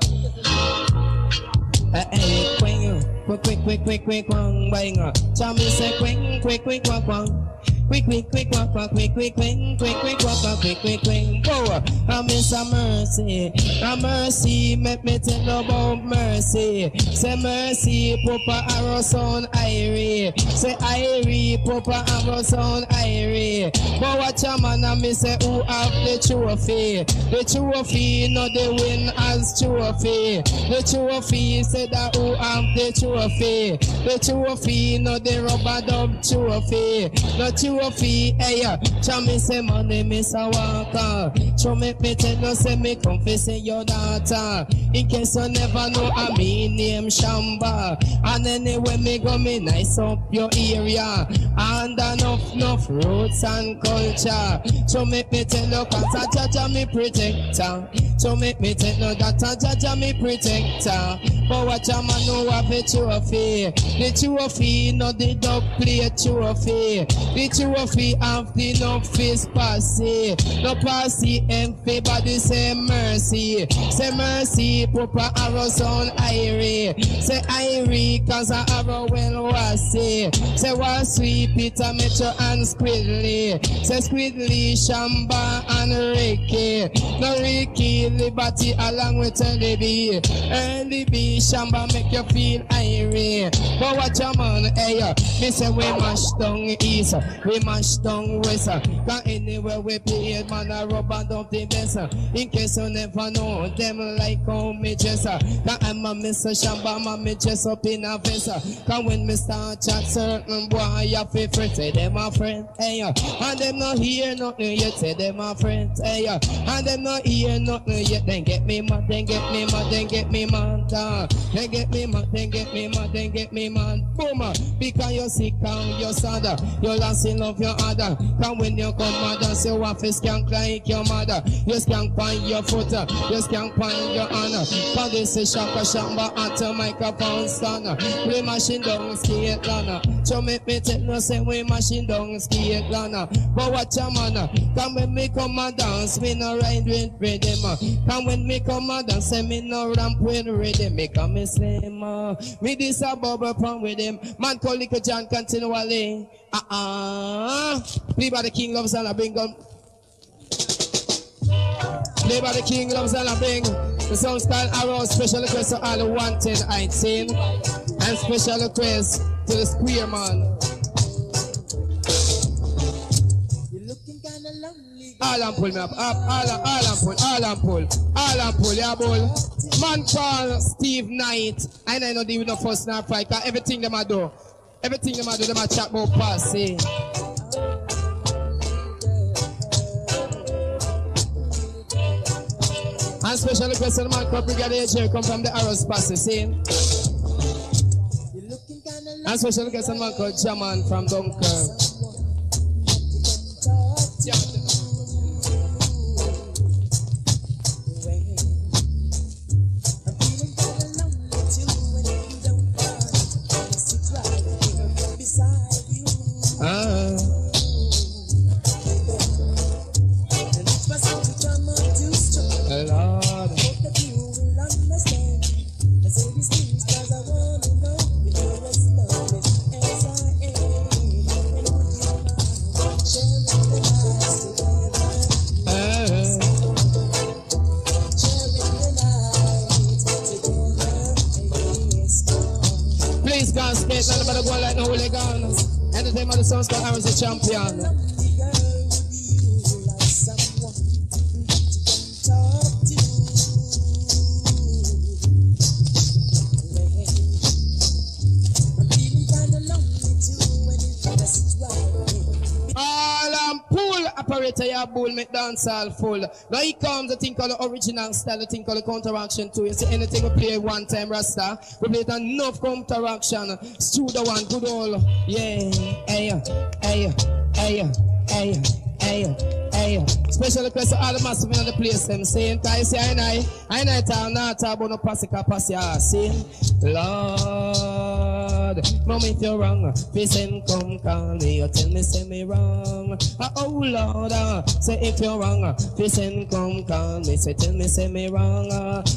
Eh, eh, quing, quick, quick, quick, quick, quick, quang, bang. Tell me say quing, quick, quick, quang, quang. Quick, quick, quick, quack, quack, quick, quick, quing, quick, quick, quack, quack, quick, quick, quing. Go. I miss a mercy, a mercy, make me tell about mercy. Say mercy, Papa arrow sound irie. Say irie, Papa arrow sound irie. But watch a man and me say who have the trophy. The trophy, not the win as trophy. The trophy say that who have the trophy. The trophy, not the rubber dub trophy. The trophy, hey, cha me say money, miss a walker. So make me tell you, say me confess in your daughter. In case you never know, I mean name Shamba. And anyway, me go me nice up your area. And enough, enough roots and culture. So make me tell you, cause I judge me protector. So make me tell you that I judge me protector. But watch a man who have a trophy. The trophy, not the dog play trophy. The trophy have the no face passy. No passy and favor the same mercy. Say mercy, Papa arrow sound irie. Say irie, cause I arrow well wassy. Say was sweet, Peter Metro and Squidly. Say Squidly, Shamba and Ricky. No Ricky, Liberty along with Early B. Early B, Shamba make you feel irie. But watch a man, hey, me say we mash down east, mash down west. Cause uh, anywhere we play man, I rub and dump the best. Uh, in case you never know, them like how me dress. Cause uh, I'm a Mr. Shamba, man, me dress up in a vest. Cause when me start chat, certain boy, you feel free, say them my friend, hey, and them not hear nothing yet, say them my friend, hey, and them not hear nothing yet, then get me mad, then get me mad, then get me mad, uh, then get me mad, then get me mad, then get me mad, boom, uh, because you're sick and you're sad, uh, you're lost in love your other, come when you come and say what face skank like your mother, you skank find your foot, you skank find your honor, cause this is shaka shamba at the microphone stand, we machine down skate lana, so make me tell no say we machine down skate lana, but watch a man, uh, come when me come and dance, me no ride with rhythm, come when me come and dance, say me no ramp with rhythm, me come me slim, me this a bubble pump with him, man call Little John continually, uh-uh, play by the king loves and I bring up, play by the king loves I bring, the song style arrow special request to all the wanted 18. And special request to the square man. All and pull me up, up, all and, all and pull, all and pull, all and pull, yeah, bull. Man call Steve Knight, and I know they will not first now fight, everything them a do, everything them a do, them a chat pass, see. And special request to the man called Brigadier come from the Arrows Passy, see. And special request to the man called from Dunkirk. Bull make dance all full. Now here comes the thing called the original style, the thing called the counteraction too. You see anything we play one time Rasta, we play it enough counteraction. Studio one, good old, yeah, hey, hey, hey, hey, hey, hey. Special request to all the massive in the place, them saying, I say, I know, I know, talk, not about no passy, passy, ah, see, Lord, mom, if you're wrong, please send come call me, you tell me, say me wrong, ah, oh Lord, ah, say if you're wrong, please send come call me, say tell me, say me wrong,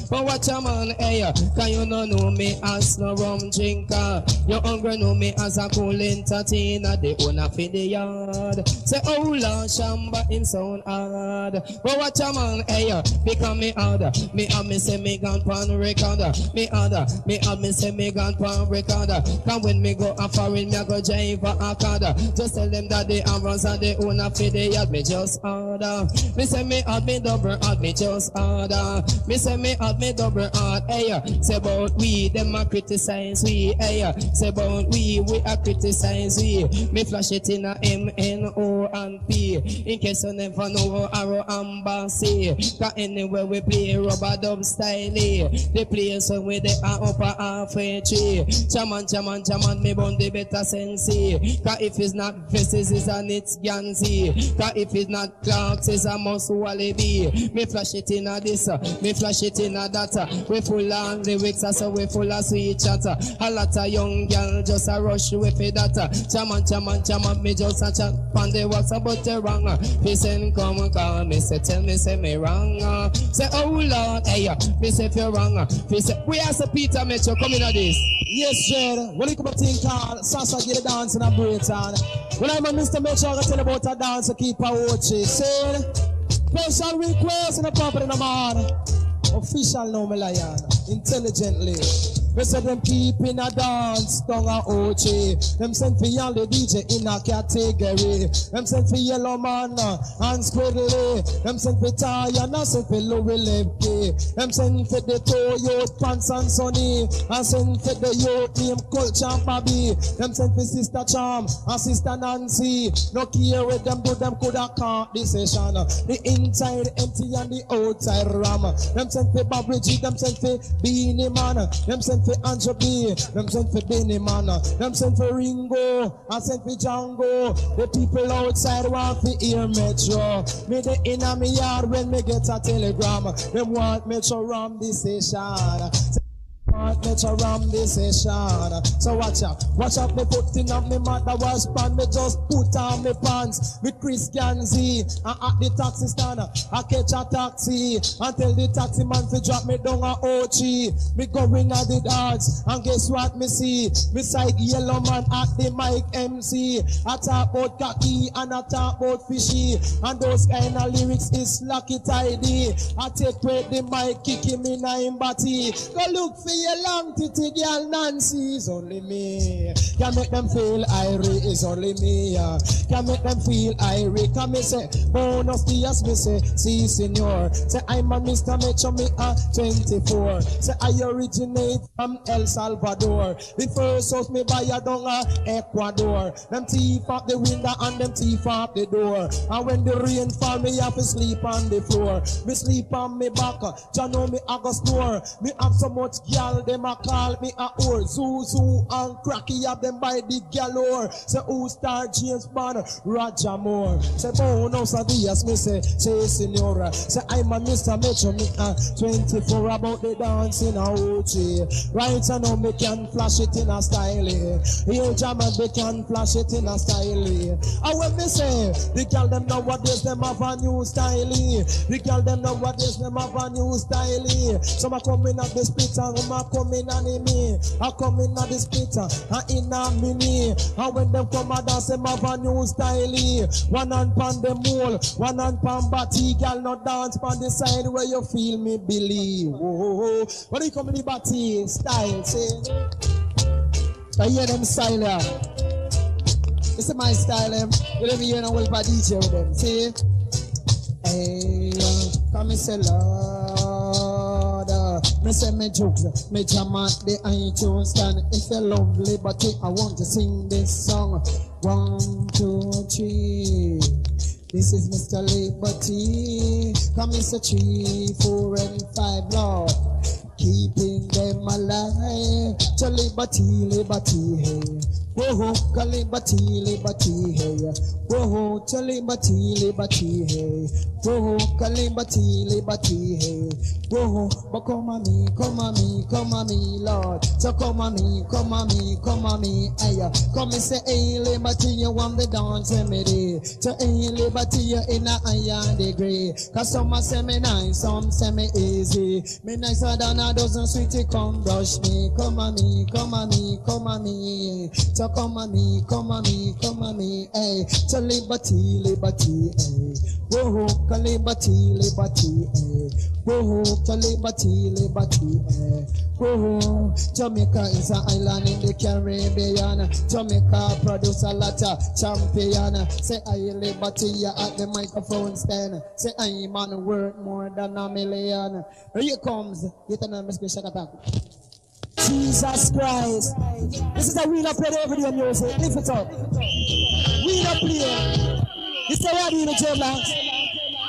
but watch a man, hey, can you not know me as no rum drinker, you hungry know me as a cool entertainer, the owner for the yard, say, oh Lord, Shamba, him sound hard, but watch a man, hey, become me hard, me and me say me gone pan record, me hard, me and me say me gone pan record, come when me go a foreign, me a go drive for a card, just tell them that the arrows are the owner for the yard, me just harder, me say me hard, me double hard, me just harder, me say me hard, me double hard, hey, say about we, them a criticize we, hey, say about we, we a criticize we, me flash it in a M, N, O, and P, in case you never know Arrow Embassy, cause anywhere we play rubber dub style, the place where they are up a halfway tree, chaman, chaman, chaman, me bun the better sense, cause if it's not faces, it's an it's Gansy, cause if it's not Clarks, it's a must wallaby, me flash it in a this, uh, me flash it in a that, uh. we full of lyrics, uh, so we full of sweet chatter, a lot of young girl just a rush with it that, chaman, chaman, chaman, me just a chat, pan the what's about the wrong, he send come and call me, say tell me, say me wrong, say oh Lord, hey, me say if you're wrong, say, we ask Peter Metro, come in at this. Yes, Jed. When you come thing called Sasa get a dance in a Britain. When I'm a Mr. Metro, I tell about a dance to keep a watch. Say, special request in the property man. Official no lion, intelligently. Me say them keep in a dance, down a OG. Them send for all the DJ in a category. Them send for Yellow Man uh, and Squiggly. Them send for Ty and I send for Louie Lepke. Them send for the Toyo Pants and Sonny. And send for the youth named Culture Bobby. Them send for Sister Charm and Sister Nancy. No care with them do them coulda caught the session. The inside empty and the outside ram. Them send for Bobby G. Them send for Beenie Man. Them for Andrew B. Them send for Benny Man. Them send for Ringo. And send for Django. The people outside want to hear Metro. Me the inna me yard when me get a telegram. Them want Metro ram the station. Ram the session. So watch out, watch out. Me put in on me mother was pan. Me just put on me pants with Christian Z. And at the taxi stand, I catch a taxi and tell the taxi man to drop me down a OG. Me going at the dance and guess what me see? Me side yellow man at the mic MC. I talk about cocky and I talk about fishy. And those kind of lyrics is lucky tidy. I take away the mic, kick him in a body. Go look for a long titty girl Nancy is only me. Can make them feel irie is only me. uh. Can make them feel irie. Can me say bonus Diaz me say see senor. Say I'm a Mr. Metro me a 24. Say I originate from El Salvador. The first house me buy a down a Ecuador. Them thief up the window and them thief up the door. And when the rain fall me have to sleep on the floor. Me sleep on me back. Jah know me I go snore. Me have so much gal them a call me a whore. Zoo and cracky have them by the galore. Say who star James Bond, Roger Moore. Say of Diaz me say say senora. Say I'm a Mr. Metro me a 24 about the dancing a OG. Right I know me can flash it in a style. Eh? Here Jama they can flash it in a style. Eh? And when me say the girl them nowadays them have a new style. Eh? The girl them nowadays them have a new style. Some a come in at the split and a come in on me. I come in at the split and in a mini. And when them come a dance them have a new style. Eh? One hand pan the mole, one hand pan body. Girl no dance pan the side where you feel me believe. Whoa, when you come in the body style, say. I hear them style yeah. This is my style them. You let me hear no well by DJ with them. See? Hey, come and say Lord. Me say me jokes, me jam at the iTunes stand. If you love liberty, I want to sing this song. One, two, three. This is Mr. Liberty. Come Mr. Three, four, and five, Lord. Keeping them alive. To liberty, liberty, hey. Whoa, to liberty, liberty, hey. Whoa, to liberty, liberty, hey. Whoa, to liberty, liberty, hey. Whoa, but come on me, come on me, come on me, Lord. So come on me, come on me, come on me, hey. Come and say, hey, liberty, you want the dance me So hey, liberty, you in a higher degree. Cause some say me nice, some say me easy. Me nicer than a dozen sweetie, come brush me. Come on me, come on me, come on me. So come on me, come on me, come on me, hey. So liberty, liberty, hey. Whoa, ka liberty, liberty, eh. Whoa, liberty, liberty, eh. Whoa, Jamaica is an island in the Caribbean. Jamaica produce a lot of champion. Say I liberty at the microphone stand. Say I man worth more than a million. Here comes, get. Shakata. Jesus Christ. This is a wheel up play every day music. Lift it up. Wheel up play. This is what you do, Joe Blanks.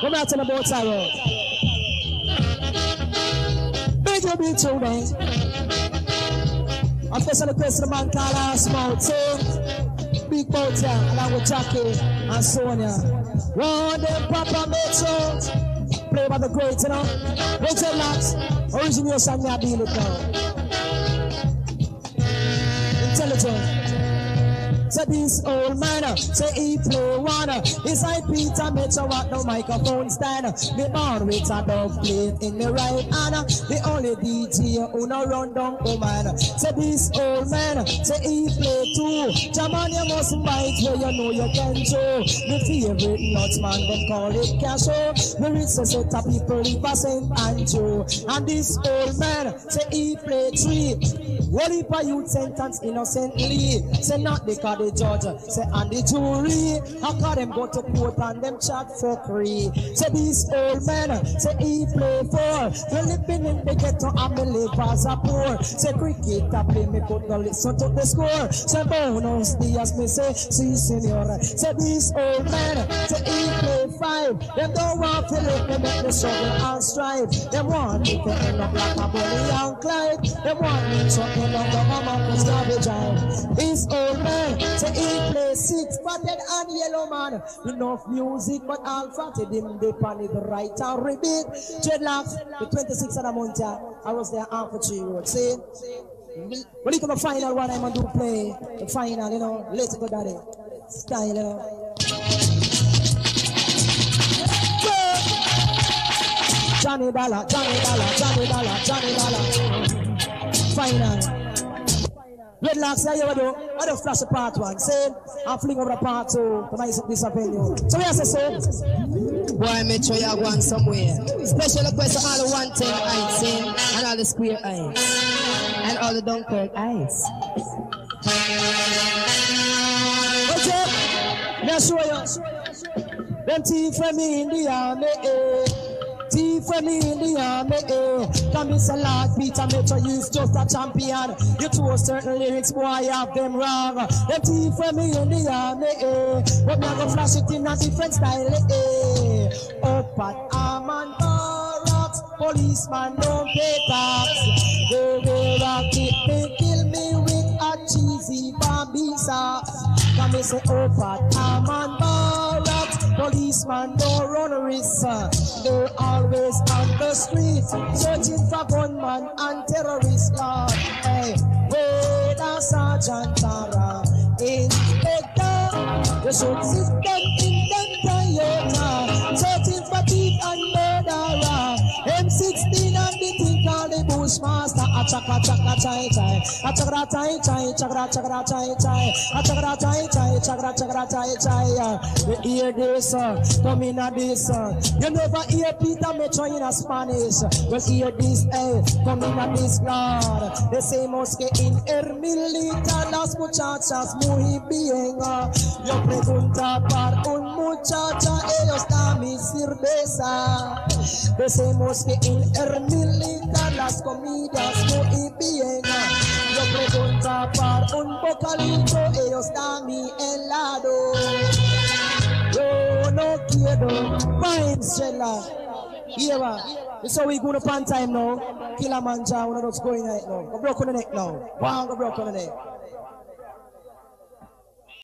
We're not talking about sorrow. Big you be true, man. A special request to the man called Asmouth. So, Big Boat, yeah, along with Jackie and Sonia. One them Papa Metro. Play by the great, you know. Richard Knox. Original song, yeah, deal it now. Intelligent. Say this old man, say he play one. It's like Peter Metro at the microphone stand. Me born with a dove plate in the right hand. The only DJ who no run down woman. Say this old man, say he play too. Jaman, you must bite where you know you can show. The favorite nuts man, them call it casho. The rich set of people live a St. Andrew. And this old man, say he play three. What if a youth sentence innocently? Say not because the judge, say and the jury. How can them go to court and them chat for free. Say this old man, say he play for. We living in the ghetto and me live as a poor. Say cricket I play me could not listen to the score. Say bonus Diaz me say see senior. Say this old man, say he play five. Them don't want to live, they make the struggle and strive. Them want me to end up like a Bonnie and Clyde. Them want me to end up like a Garvey Drive. This old man, say he play six, spotted and yellow man. Enough music, but all fatted him, they pan it right and repeat. Dreadlocks, the 26th of the month, I was there half a tree road. See? When you come to final one, I'm gonna play the final, you know, let's go daddy. Style, you know. Johnny Dollar, Johnny Dollar, Johnny Dollar, Johnny Dollar. Final. Dreadlocks, how you do? I do flash the part one. Say, I'm fling over the part two to this venue. So have to say, Boy, make sure you going somewhere. Special request to all the one ten I sing and all the square eye. and all the Dunkirk eyes. What's up? Me show you. Them thief from me in the army, eh. Thief from me in the army, eh. Come Mr. Lord Peter Metro, you's just a champion. You chose certain lyrics, boy, I have them wrong. Them thief from me in the army, eh. But me I go flash it in a different style, eh. Up at Harman Barracks, policeman don't pay tax. They will rock it, they kill me with a cheesy bambi sauce. Come me say up at Harman Barracks, policeman don't run a risk. uh. They always on the street, searching for gunman and terrorists, lord. Hey, wait a Sergeant Tara, Inspector, you should sit them in them Toyota, searching for thief and murderer. M16 and the thing called the Bushmaster. A chaka chaka chai chai, a chakra chai chai, chakra chakra chai chai, a chakra chai chai, chakra chakra chai chai. You hear this, uh, come in this. uh. You never hear Peter Metro in a Spanish. You hear this, eh, come in this, Lord. Same que in el las muchachas muy bien. uh. Yo pregunta para un muchacha, ellos dan mi cerveza. Decimos que en el las comidas Yo pregunta para un bocadillo, ellos dan mi helado. Yo no quiero man. This how we going upon time now. Killamanjaro, we're not going right now. Go broke on the neck now. One go broke on the neck.